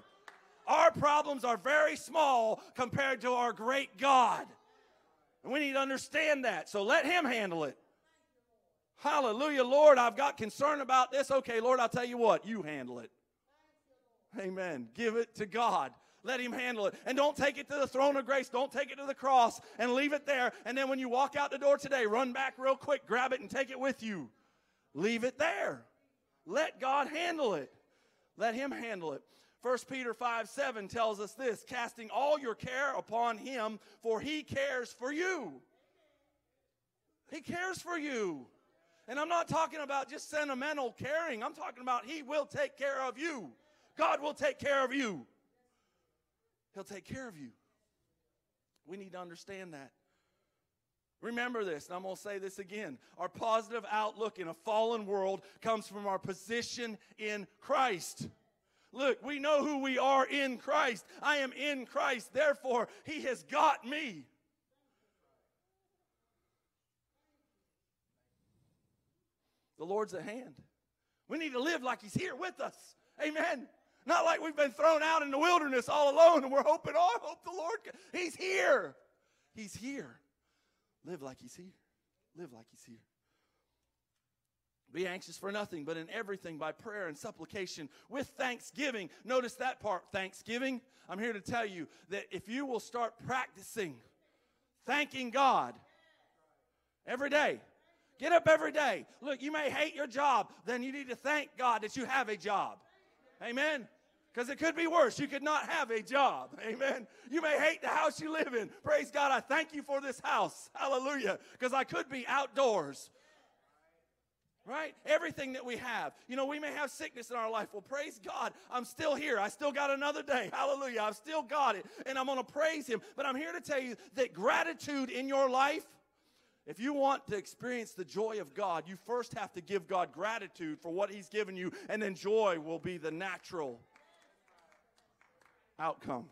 Our problems are very small compared to our great God. And we need to understand that. So let Him handle it. Hallelujah, Lord. I've got concern about this. Okay, Lord, I'll tell you what, you handle it. Amen. Give it to God. Let him handle it. And don't take it to the throne of grace. Don't take it to the cross and leave it there. And then when you walk out the door today, run back real quick, grab it, and take it with you. Leave it there. Let God handle it. Let him handle it. 1 Peter 5 7 tells us this casting all your care upon him, for he cares for you. He cares for you. And I'm not talking about just sentimental caring, I'm talking about he will take care of you. God will take care of you. He'll take care of you. We need to understand that. Remember this, and I'm going to say this again. Our positive outlook in a fallen world comes from our position in Christ. Look, we know who we are in Christ. I am in Christ. Therefore, He has got me. The Lord's at hand. We need to live like He's here with us. Amen. Not like we've been thrown out in the wilderness all alone and we're hoping, oh, I hope the Lord. He's here. He's here. Live like He's here. Live like He's here. Be anxious for nothing, but in everything by prayer and supplication with thanksgiving. Notice that part, thanksgiving. I'm here to tell you that if you will start practicing thanking God every day, get up every day. Look, you may hate your job, then you need to thank God that you have a job. Amen. Because it could be worse. You could not have a job. Amen. You may hate the house you live in. Praise God. I thank you for this house. Hallelujah. Because I could be outdoors right? Everything that we have. You know, we may have sickness in our life. Well, praise God. I'm still here. I still got another day. Hallelujah. I've still got it. And I'm going to praise Him. But I'm here to tell you that gratitude in your life, if you want to experience the joy of God, you first have to give God gratitude for what He's given you, and then joy will be the natural outcome.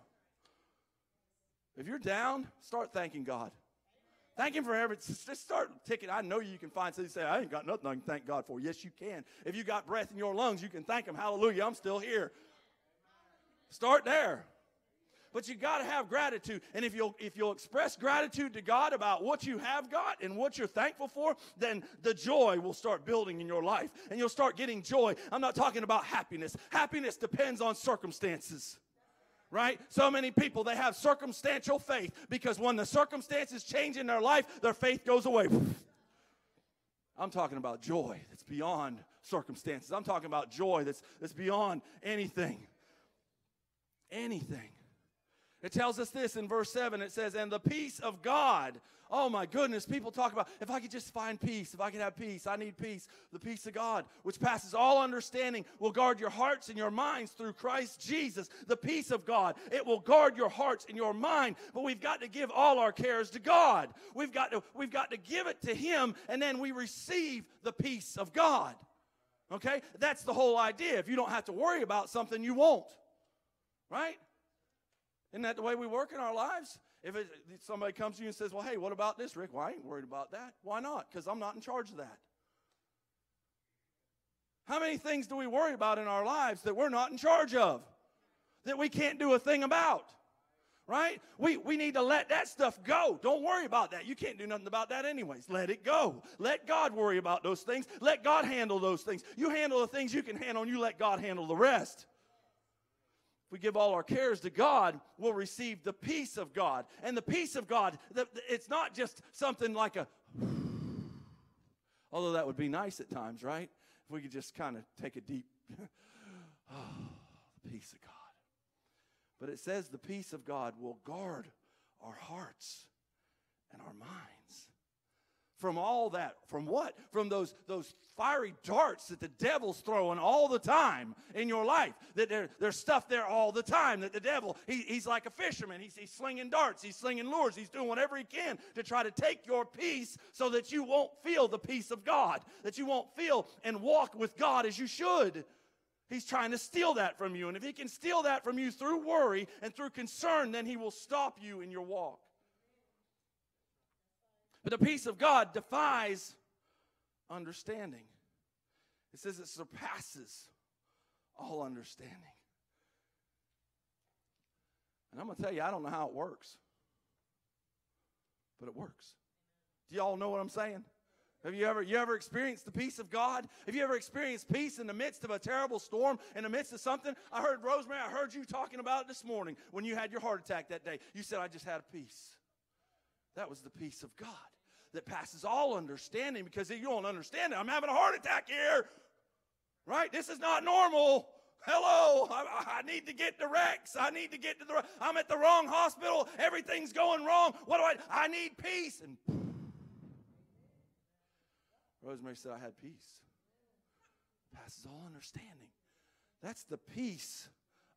If you're down, start thanking God. Thank Him for everything. Just start ticking. I know you can find somebody say, I ain't got nothing I can thank God for. Yes, you can. If you got breath in your lungs, you can thank Him. Hallelujah, I'm still here. Start there. But you got to have gratitude. And if you'll, if you'll express gratitude to God about what you have got and what you're thankful for, then the joy will start building in your life. And you'll start getting joy. I'm not talking about happiness. Happiness depends on circumstances right? So many people, they have circumstantial faith because when the circumstances change in their life, their faith goes away. I'm talking about joy that's beyond circumstances. I'm talking about joy that's, that's beyond anything. Anything. It tells us this in verse 7 it says, And the peace of God. Oh my goodness, people talk about if I could just find peace, if I could have peace, I need peace. The peace of God, which passes all understanding, will guard your hearts and your minds through Christ Jesus. The peace of God, it will guard your hearts and your mind. But we've got to give all our cares to God. We've got to, we've got to give it to Him, and then we receive the peace of God. Okay? That's the whole idea. If you don't have to worry about something, you won't. Right? Isn't that the way we work in our lives? If it, somebody comes to you and says, Well, hey, what about this, Rick? Well, I ain't worried about that. Why not? Because I'm not in charge of that. How many things do we worry about in our lives that we're not in charge of? That we can't do a thing about? Right? We, we need to let that stuff go. Don't worry about that. You can't do nothing about that, anyways. Let it go. Let God worry about those things. Let God handle those things. You handle the things you can handle, and you let God handle the rest. If we give all our cares to God, we'll receive the peace of God. And the peace of God, it's not just something like a, although that would be nice at times, right? If we could just kind of take a deep, oh, the peace of God. But it says the peace of God will guard our hearts and our minds from all that. From what? From those, those fiery darts that the devil's throwing all the time in your life. That there, there's stuff there all the time that the devil, he, he's like a fisherman. He's, he's slinging darts, he's slinging lures, he's doing whatever he can to try to take your peace so that you won't feel the peace of God, that you won't feel and walk with God as you should. He's trying to steal that from you. And if he can steal that from you through worry and through concern, then he will stop you in your walk. But the peace of God defies understanding. It says it surpasses all understanding. And I'm going to tell you, I don't know how it works, but it works. Do y'all know what I'm saying? Have you ever you ever experienced the peace of God? Have you ever experienced peace in the midst of a terrible storm, in the midst of something? I heard Rosemary, I heard you talking about it this morning when you had your heart attack that day. You said, I just had a peace. That was the peace of God that passes all understanding because you don't understand it. I'm having a heart attack here. Right? This is not normal. Hello, I, I, need to get to Rex. I need to get to the. I'm at the wrong hospital. Everything's going wrong. What do I? I need peace. And Rosemary said, "I had peace. Passes all understanding. That's the peace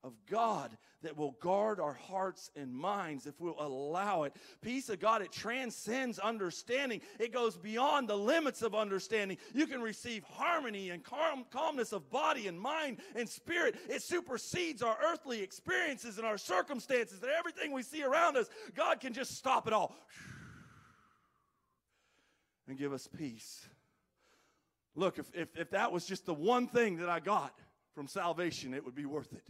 of God that will guard our hearts and minds if we'll allow it. Peace of God, it transcends understanding. It goes beyond the limits of understanding. You can receive harmony and calm, calmness of body and mind and spirit. It supersedes our earthly experiences and our circumstances and everything we see around us. God can just stop it all and give us peace. Look, if, if, if that was just the one thing that I got from salvation, it would be worth it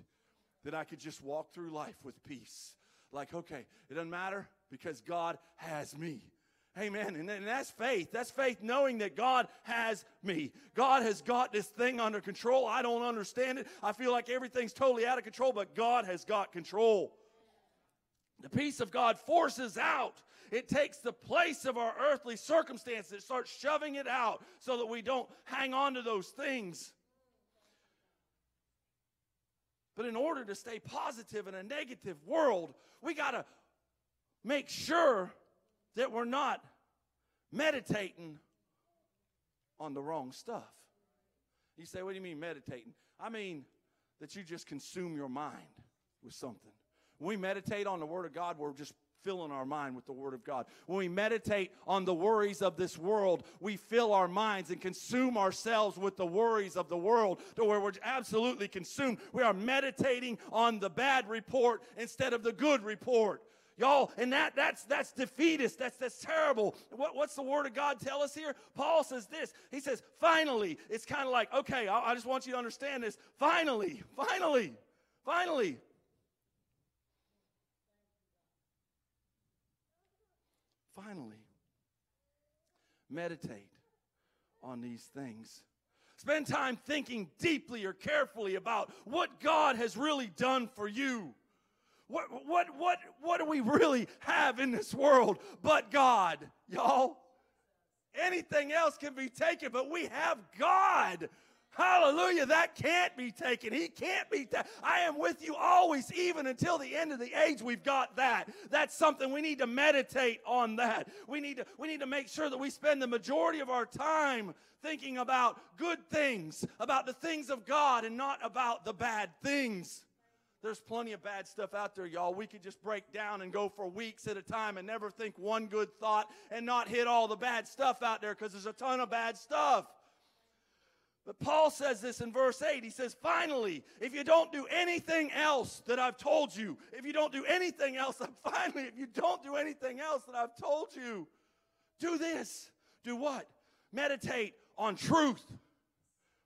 that I could just walk through life with peace. Like, okay, it doesn't matter because God has me. Amen. And, and that's faith. That's faith knowing that God has me. God has got this thing under control. I don't understand it. I feel like everything's totally out of control, but God has got control. The peace of God forces out. It takes the place of our earthly circumstances. It starts shoving it out so that we don't hang on to those things. But in order to stay positive in a negative world, we got to make sure that we're not meditating on the wrong stuff. You say, what do you mean meditating? I mean that you just consume your mind with something. When we meditate on the Word of God, we're just filling our mind with the Word of God. When we meditate on the worries of this world, we fill our minds and consume ourselves with the worries of the world to where we're absolutely consumed. We are meditating on the bad report instead of the good report. Y'all, and that that's that's defeatist. That's that's terrible. What, what's the word of God tell us here? Paul says this. He says, finally, it's kind of like, okay, I, I just want you to understand this. Finally, finally, finally. Finally, meditate on these things. Spend time thinking deeply or carefully about what God has really done for you. What, what, what, what do we really have in this world but God, y'all? Anything else can be taken, but we have God. Hallelujah. That can't be taken. He can't be taken. I am with you always, even until the end of the age. We've got that. That's something we need to meditate on that. We need to, we need to make sure that we spend the majority of our time thinking about good things, about the things of God, and not about the bad things. There's plenty of bad stuff out there, y'all. We could just break down and go for weeks at a time and never think one good thought and not hit all the bad stuff out there because there's a ton of bad stuff. But Paul says this in verse 8. He says, Finally, if you don't do anything else that I've told you, if you don't do anything else, finally, if you don't do anything else that I've told you, do this. Do what? Meditate on truth.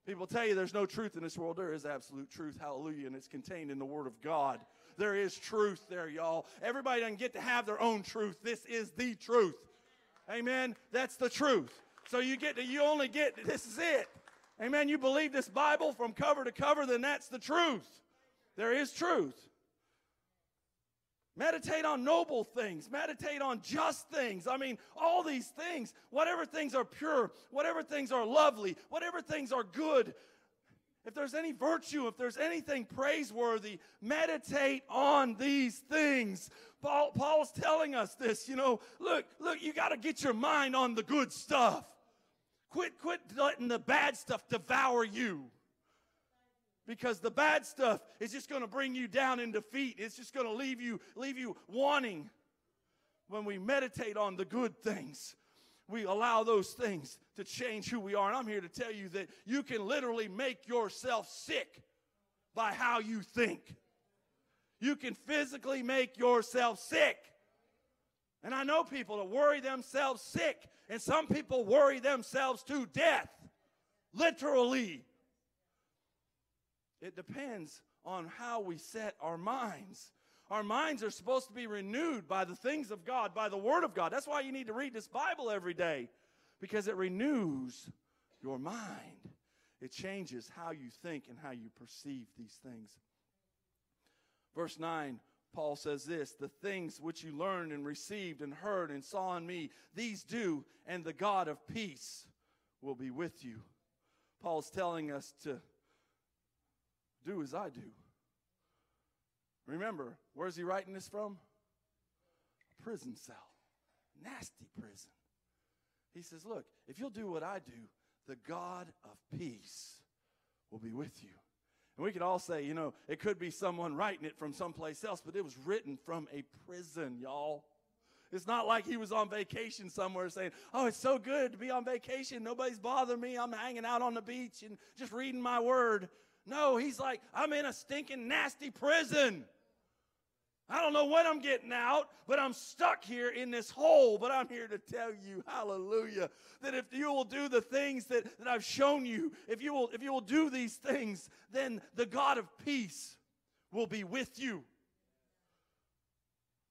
People tell you there's no truth in this world. There is absolute truth. Hallelujah. And it's contained in the Word of God. There is truth there, y'all. Everybody doesn't get to have their own truth. This is the truth. Amen. That's the truth. So you get to, you only get, this is it. Amen. You believe this Bible from cover to cover, then that's the truth. There is truth. Meditate on noble things. Meditate on just things. I mean, all these things, whatever things are pure, whatever things are lovely, whatever things are good, if there's any virtue, if there's anything praiseworthy, meditate on these things. Paul, Paul's telling us this, you know, look, look, you got to get your mind on the good stuff. Quit, quit letting the bad stuff devour you. Because the bad stuff is just going to bring you down in defeat. It's just going to leave you leave you wanting. When we meditate on the good things we allow those things to change who we are. And i'm here to tell you that you can literally make yourself sick by how you think. You can physically make yourself sick. And i know people that worry themselves sick and some people worry themselves to death literally it depends on how we set our minds. Our minds are supposed to be renewed by the things of God, by the Word of God. That's why you need to read this Bible every day, because it renews your mind. It changes how you think and how you perceive these things. Verse 9, Paul says this The things which you learned and received and heard and saw in me, these do, and the God of peace will be with you. Paul's telling us to do as I do. Remember, where's he writing this from? A prison cell. Nasty prison. He says, Look, if you'll do what I do, the God of peace will be with you. And we could all say, you know, it could be someone writing it from someplace else, but it was written from a prison, y'all. It's not like he was on vacation somewhere saying, Oh, it's so good to be on vacation. Nobody's bothering me. I'm hanging out on the beach and just reading my word. No, he's like, I'm in a stinking, nasty prison. I don't know when I'm getting out, but I'm stuck here in this hole. But I'm here to tell you, hallelujah, that if you will do the things that, that I've shown you, if you will, if you will do these things, then the God of peace will be with you.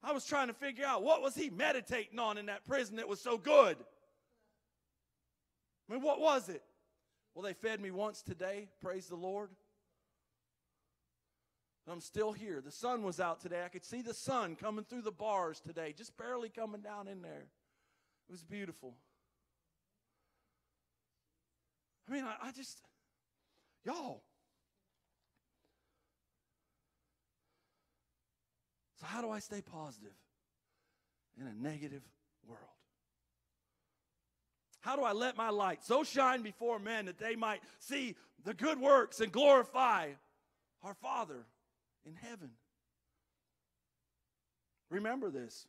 I was trying to figure out what was he meditating on in that prison that was so good. I mean, what was it? Well, they fed me once today, praise the Lord. I'm still here. The sun was out today. I could see the sun coming through the bars today, just barely coming down in there. It was beautiful. I mean, I, I just, y'all. So, how do I stay positive in a negative world? How do I let my light so shine before men that they might see the good works and glorify our Father in heaven? Remember this.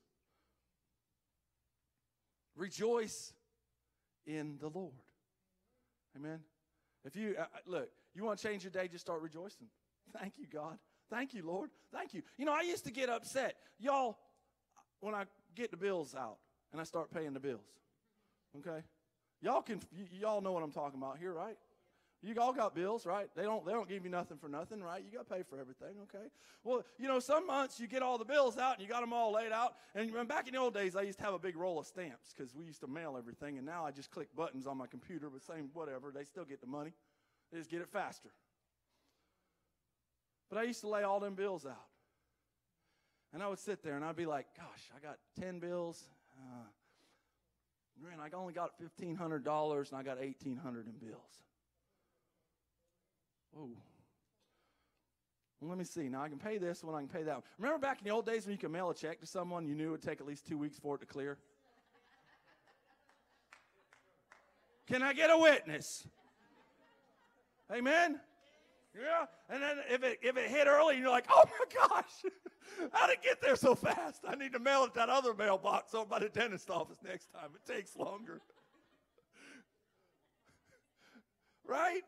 Rejoice in the Lord. Amen. If you uh, uh look, you want to change your day, just start rejoicing. Thank you, God. Thank you, Lord. Thank you. You know, I used to get upset. Y'all, when I get the bills out and I start paying the bills. Okay? Y'all can y- y'all know what I'm talking about here, right? You all got bills, right? They don't they don't give you nothing for nothing, right? You got to pay for everything, okay? Well, you know, some months you get all the bills out and you got them all laid out. And back in the old days, I used to have a big roll of stamps because we used to mail everything. And now I just click buttons on my computer, but same whatever. They still get the money. They just get it faster. But I used to lay all them bills out. And I would sit there and I'd be like, gosh, I got 10 bills. Uh, man, I only got $1,500 and I got 1800 in bills. Well, let me see. Now I can pay this one, I can pay that one. Remember back in the old days when you could mail a check to someone, you knew it would take at least two weeks for it to clear? Can I get a witness? Amen? Yeah. And then if it if it hit early, you're like, oh my gosh, how did it get there so fast? I need to mail it to that other mailbox over by the dentist office next time. It takes longer. right?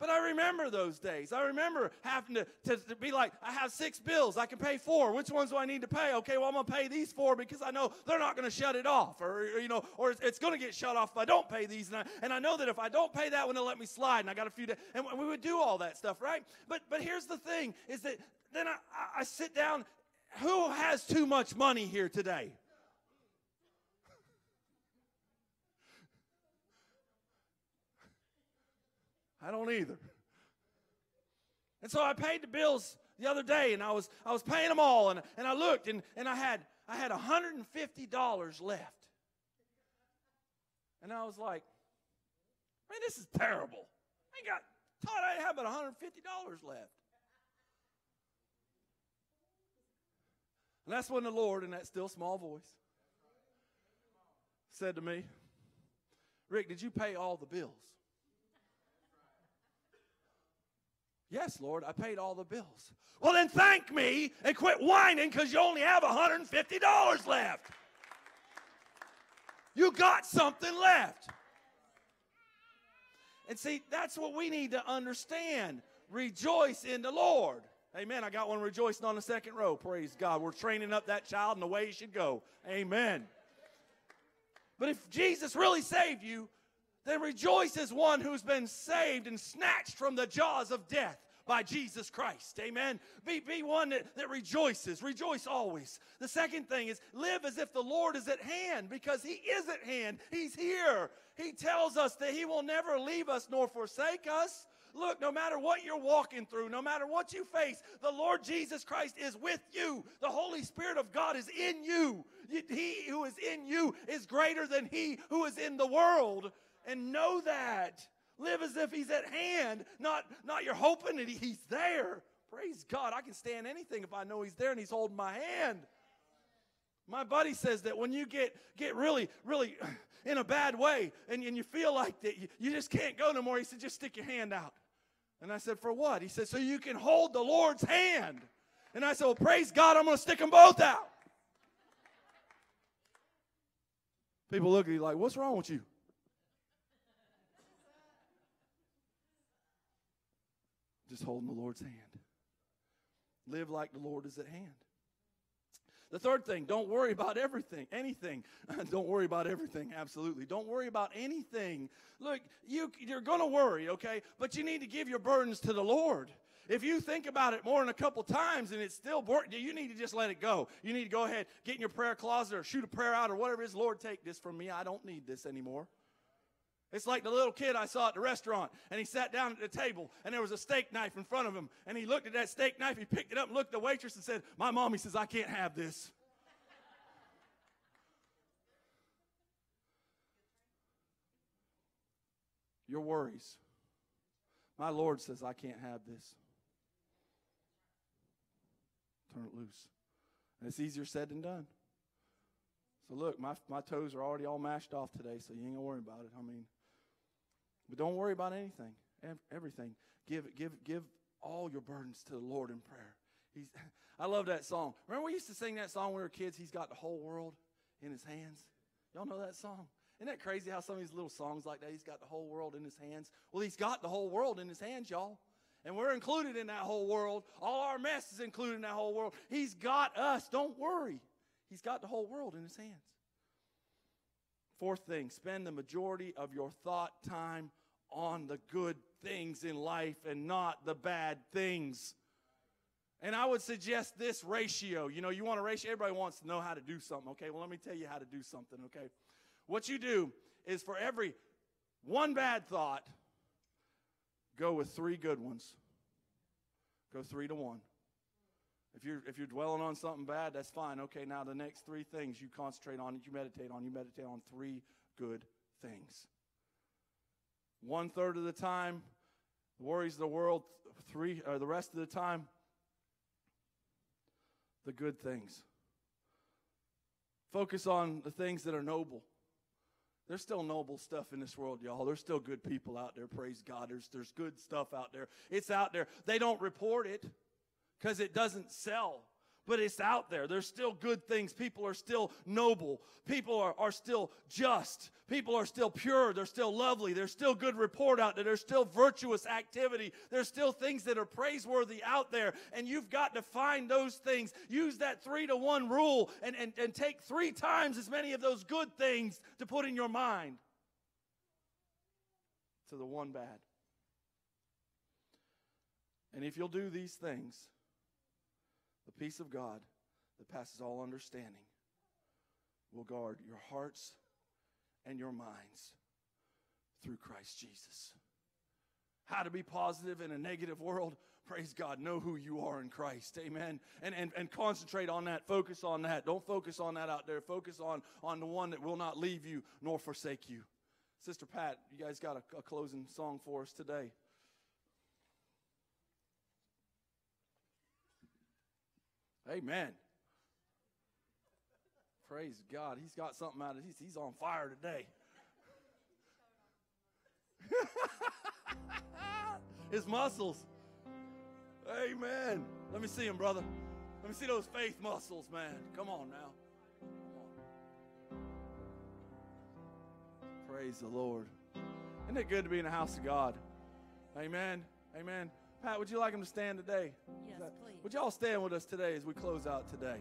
But I remember those days. I remember having to, to, to, be like, I have six bills. I can pay four. Which ones do I need to pay? Okay, well, I'm going to pay these four because I know they're not going to shut it off. Or, you know, or it's, it's going to get shut off if I don't pay these. And I, and I know that if I don't pay that one, they'll let me slide. And I got a few days. And we would do all that stuff, right? But, but here's the thing is that then I, I sit down. Who has too much money here today? I don't either. And so I paid the bills the other day and I was I was paying them all and, and I looked and, and I had I had $150 left. And I was like, man, this is terrible. I got thought I had about $150 left. And that's when the Lord, in that still small voice, said to me, Rick, did you pay all the bills? Yes, Lord, I paid all the bills. Well, then thank me and quit whining because you only have $150 left. You got something left. And see, that's what we need to understand. Rejoice in the Lord. Amen. I got one rejoicing on the second row. Praise God. We're training up that child in the way he should go. Amen. But if Jesus really saved you, then rejoice as one who's been saved and snatched from the jaws of death by Jesus Christ. Amen. Be, be one that, that rejoices. Rejoice always. The second thing is live as if the Lord is at hand because He is at hand. He's here. He tells us that He will never leave us nor forsake us. Look, no matter what you're walking through, no matter what you face, the Lord Jesus Christ is with you. The Holy Spirit of God is in you. He who is in you is greater than he who is in the world and know that. Live as if he's at hand, not, not you're hoping that he's there. Praise God. I can stand anything if I know he's there and he's holding my hand. My buddy says that when you get, get really, really in a bad way and, and you feel like that you, you just can't go no more, he said, just stick your hand out. And I said, for what? He said, so you can hold the Lord's hand. And I said, well, praise God, I'm going to stick them both out. People look at you like, what's wrong with you? Just holding the Lord's hand. Live like the Lord is at hand. The third thing, don't worry about everything, anything. don't worry about everything, absolutely. Don't worry about anything. Look, you, you're going to worry, okay? But you need to give your burdens to the Lord. If you think about it more than a couple times and it's still boring, you need to just let it go. You need to go ahead, get in your prayer closet or shoot a prayer out or whatever it is. Lord, take this from me. I don't need this anymore. It's like the little kid I saw at the restaurant, and he sat down at the table, and there was a steak knife in front of him, and he looked at that steak knife, he picked it up and looked at the waitress and said, My mommy says I can't have this. Your worries. My Lord says I can't have this. Turn it loose. And it's easier said than done. So look, my, my toes are already all mashed off today, so you ain't gonna worry about it. I mean, but don't worry about anything, everything. Give, give, give all your burdens to the Lord in prayer. He's, I love that song. Remember we used to sing that song when we were kids? He's got the whole world in his hands. Y'all know that song? Isn't that crazy how some of these little songs like that, he's got the whole world in his hands? Well, he's got the whole world in his hands, y'all. And we're included in that whole world. All our mess is included in that whole world. He's got us. Don't worry. He's got the whole world in his hands. Fourth thing, spend the majority of your thought time on the good things in life and not the bad things. And I would suggest this ratio. You know, you want a ratio, everybody wants to know how to do something, okay? Well, let me tell you how to do something, okay? What you do is for every one bad thought, go with three good ones. Go three to one. If you're, if you're dwelling on something bad, that's fine. Okay, now the next three things you concentrate on, you meditate on, you meditate on three good things. One third of the time, worries the world. Three, or the rest of the time, the good things. Focus on the things that are noble. There's still noble stuff in this world, y'all. There's still good people out there. Praise God. There's, there's good stuff out there. It's out there. They don't report it because it doesn't sell but it's out there. There's still good things. People are still noble. People are, are still just. People are still pure. They're still lovely. There's still good report out there. There's still virtuous activity. There's still things that are praiseworthy out there. And you've got to find those things. Use that three to one rule and, and, and take three times as many of those good things to put in your mind to the one bad. And if you'll do these things, the peace of God that passes all understanding will guard your hearts and your minds through Christ Jesus. How to be positive in a negative world? Praise God. Know who you are in Christ. Amen. And, and, and concentrate on that. Focus on that. Don't focus on that out there. Focus on, on the one that will not leave you nor forsake you. Sister Pat, you guys got a, a closing song for us today. Amen. Praise God. He's got something out of he's, he's on fire today. His muscles. Amen. Let me see him, brother. Let me see those faith muscles, man. Come on now. Come on. Praise the Lord. Isn't it good to be in the house of God? Amen. Amen. Pat, would you like him to stand today? Yes, please. Would y'all stand with us today as we close out today?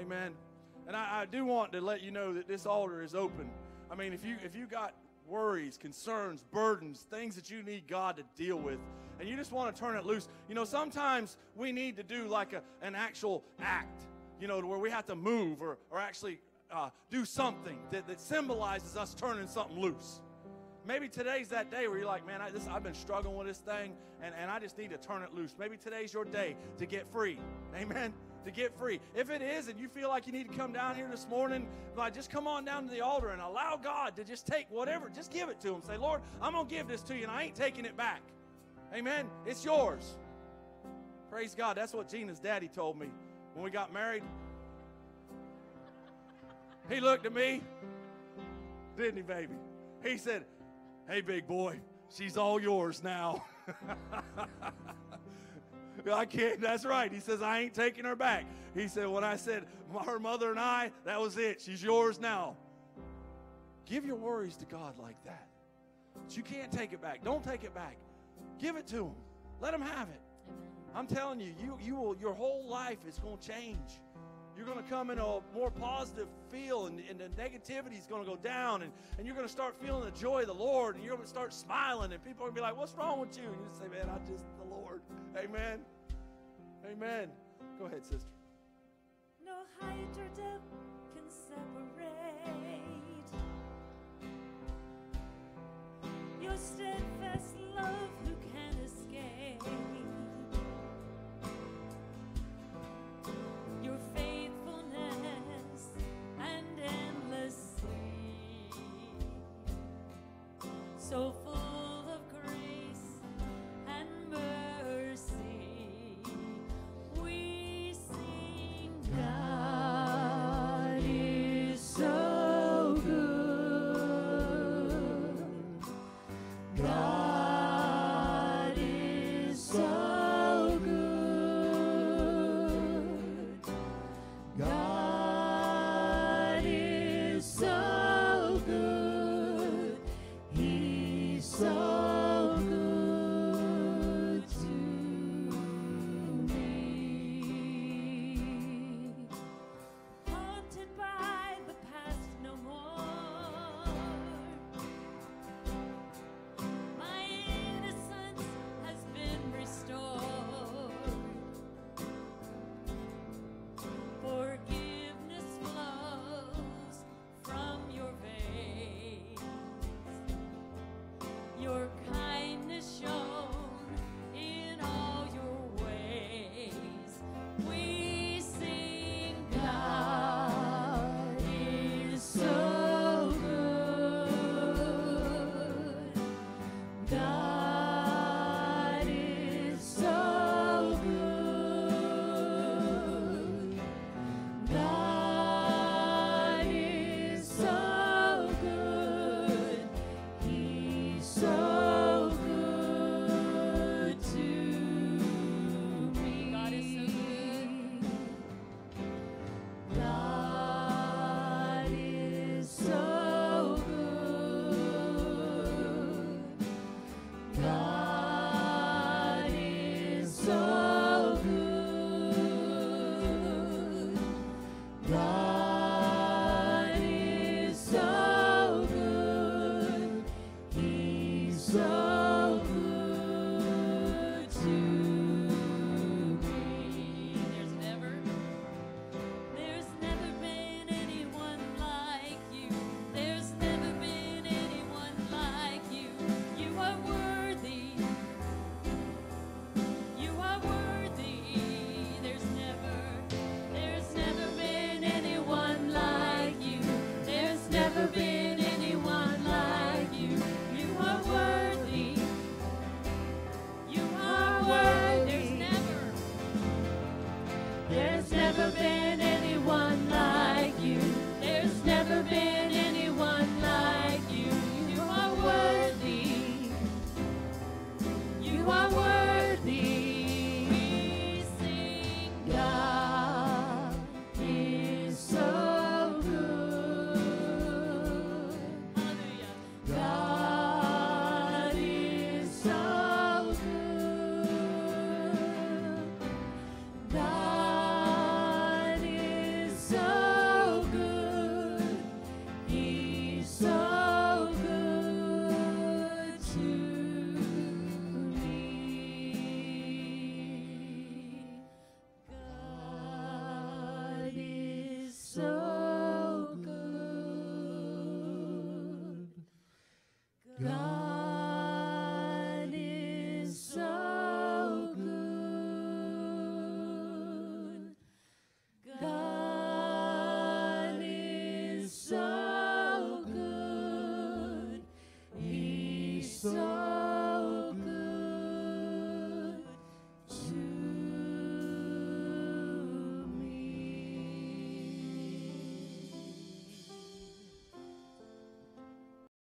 Amen. And I, I do want to let you know that this altar is open. I mean, if you if you got worries, concerns, burdens, things that you need God to deal with, and you just want to turn it loose. You know, sometimes we need to do like a, an actual act, you know, where we have to move or, or actually uh, do something that, that symbolizes us turning something loose. Maybe today's that day where you're like, man, I, this, I've been struggling with this thing and, and I just need to turn it loose. Maybe today's your day to get free. Amen to get free. If it is and you feel like you need to come down here this morning, like just come on down to the altar and allow God to just take whatever, just give it to Him. Say, Lord, I'm going to give this to you and I ain't taking it back. Amen. It's yours. Praise God. That's what Gina's daddy told me when we got married. He looked at me, didn't he, baby? He said, Hey, big boy, she's all yours now. I can't. That's right. He says, I ain't taking her back. He said, when I said, her mother and I, that was it. She's yours now. Give your worries to God like that. But you can't take it back. Don't take it back. Give it to Him. Let Him have it. I'm telling you, you, you will, your whole life is going to change. You're going to come in a more positive feel, and, and the negativity is going to go down, and, and you're going to start feeling the joy of the Lord, and you're going to start smiling, and people are going to be like, What's wrong with you? And you say, Man, I just, the Lord. Amen. Amen. Go ahead, sister. No height or depth can separate your steadfast love.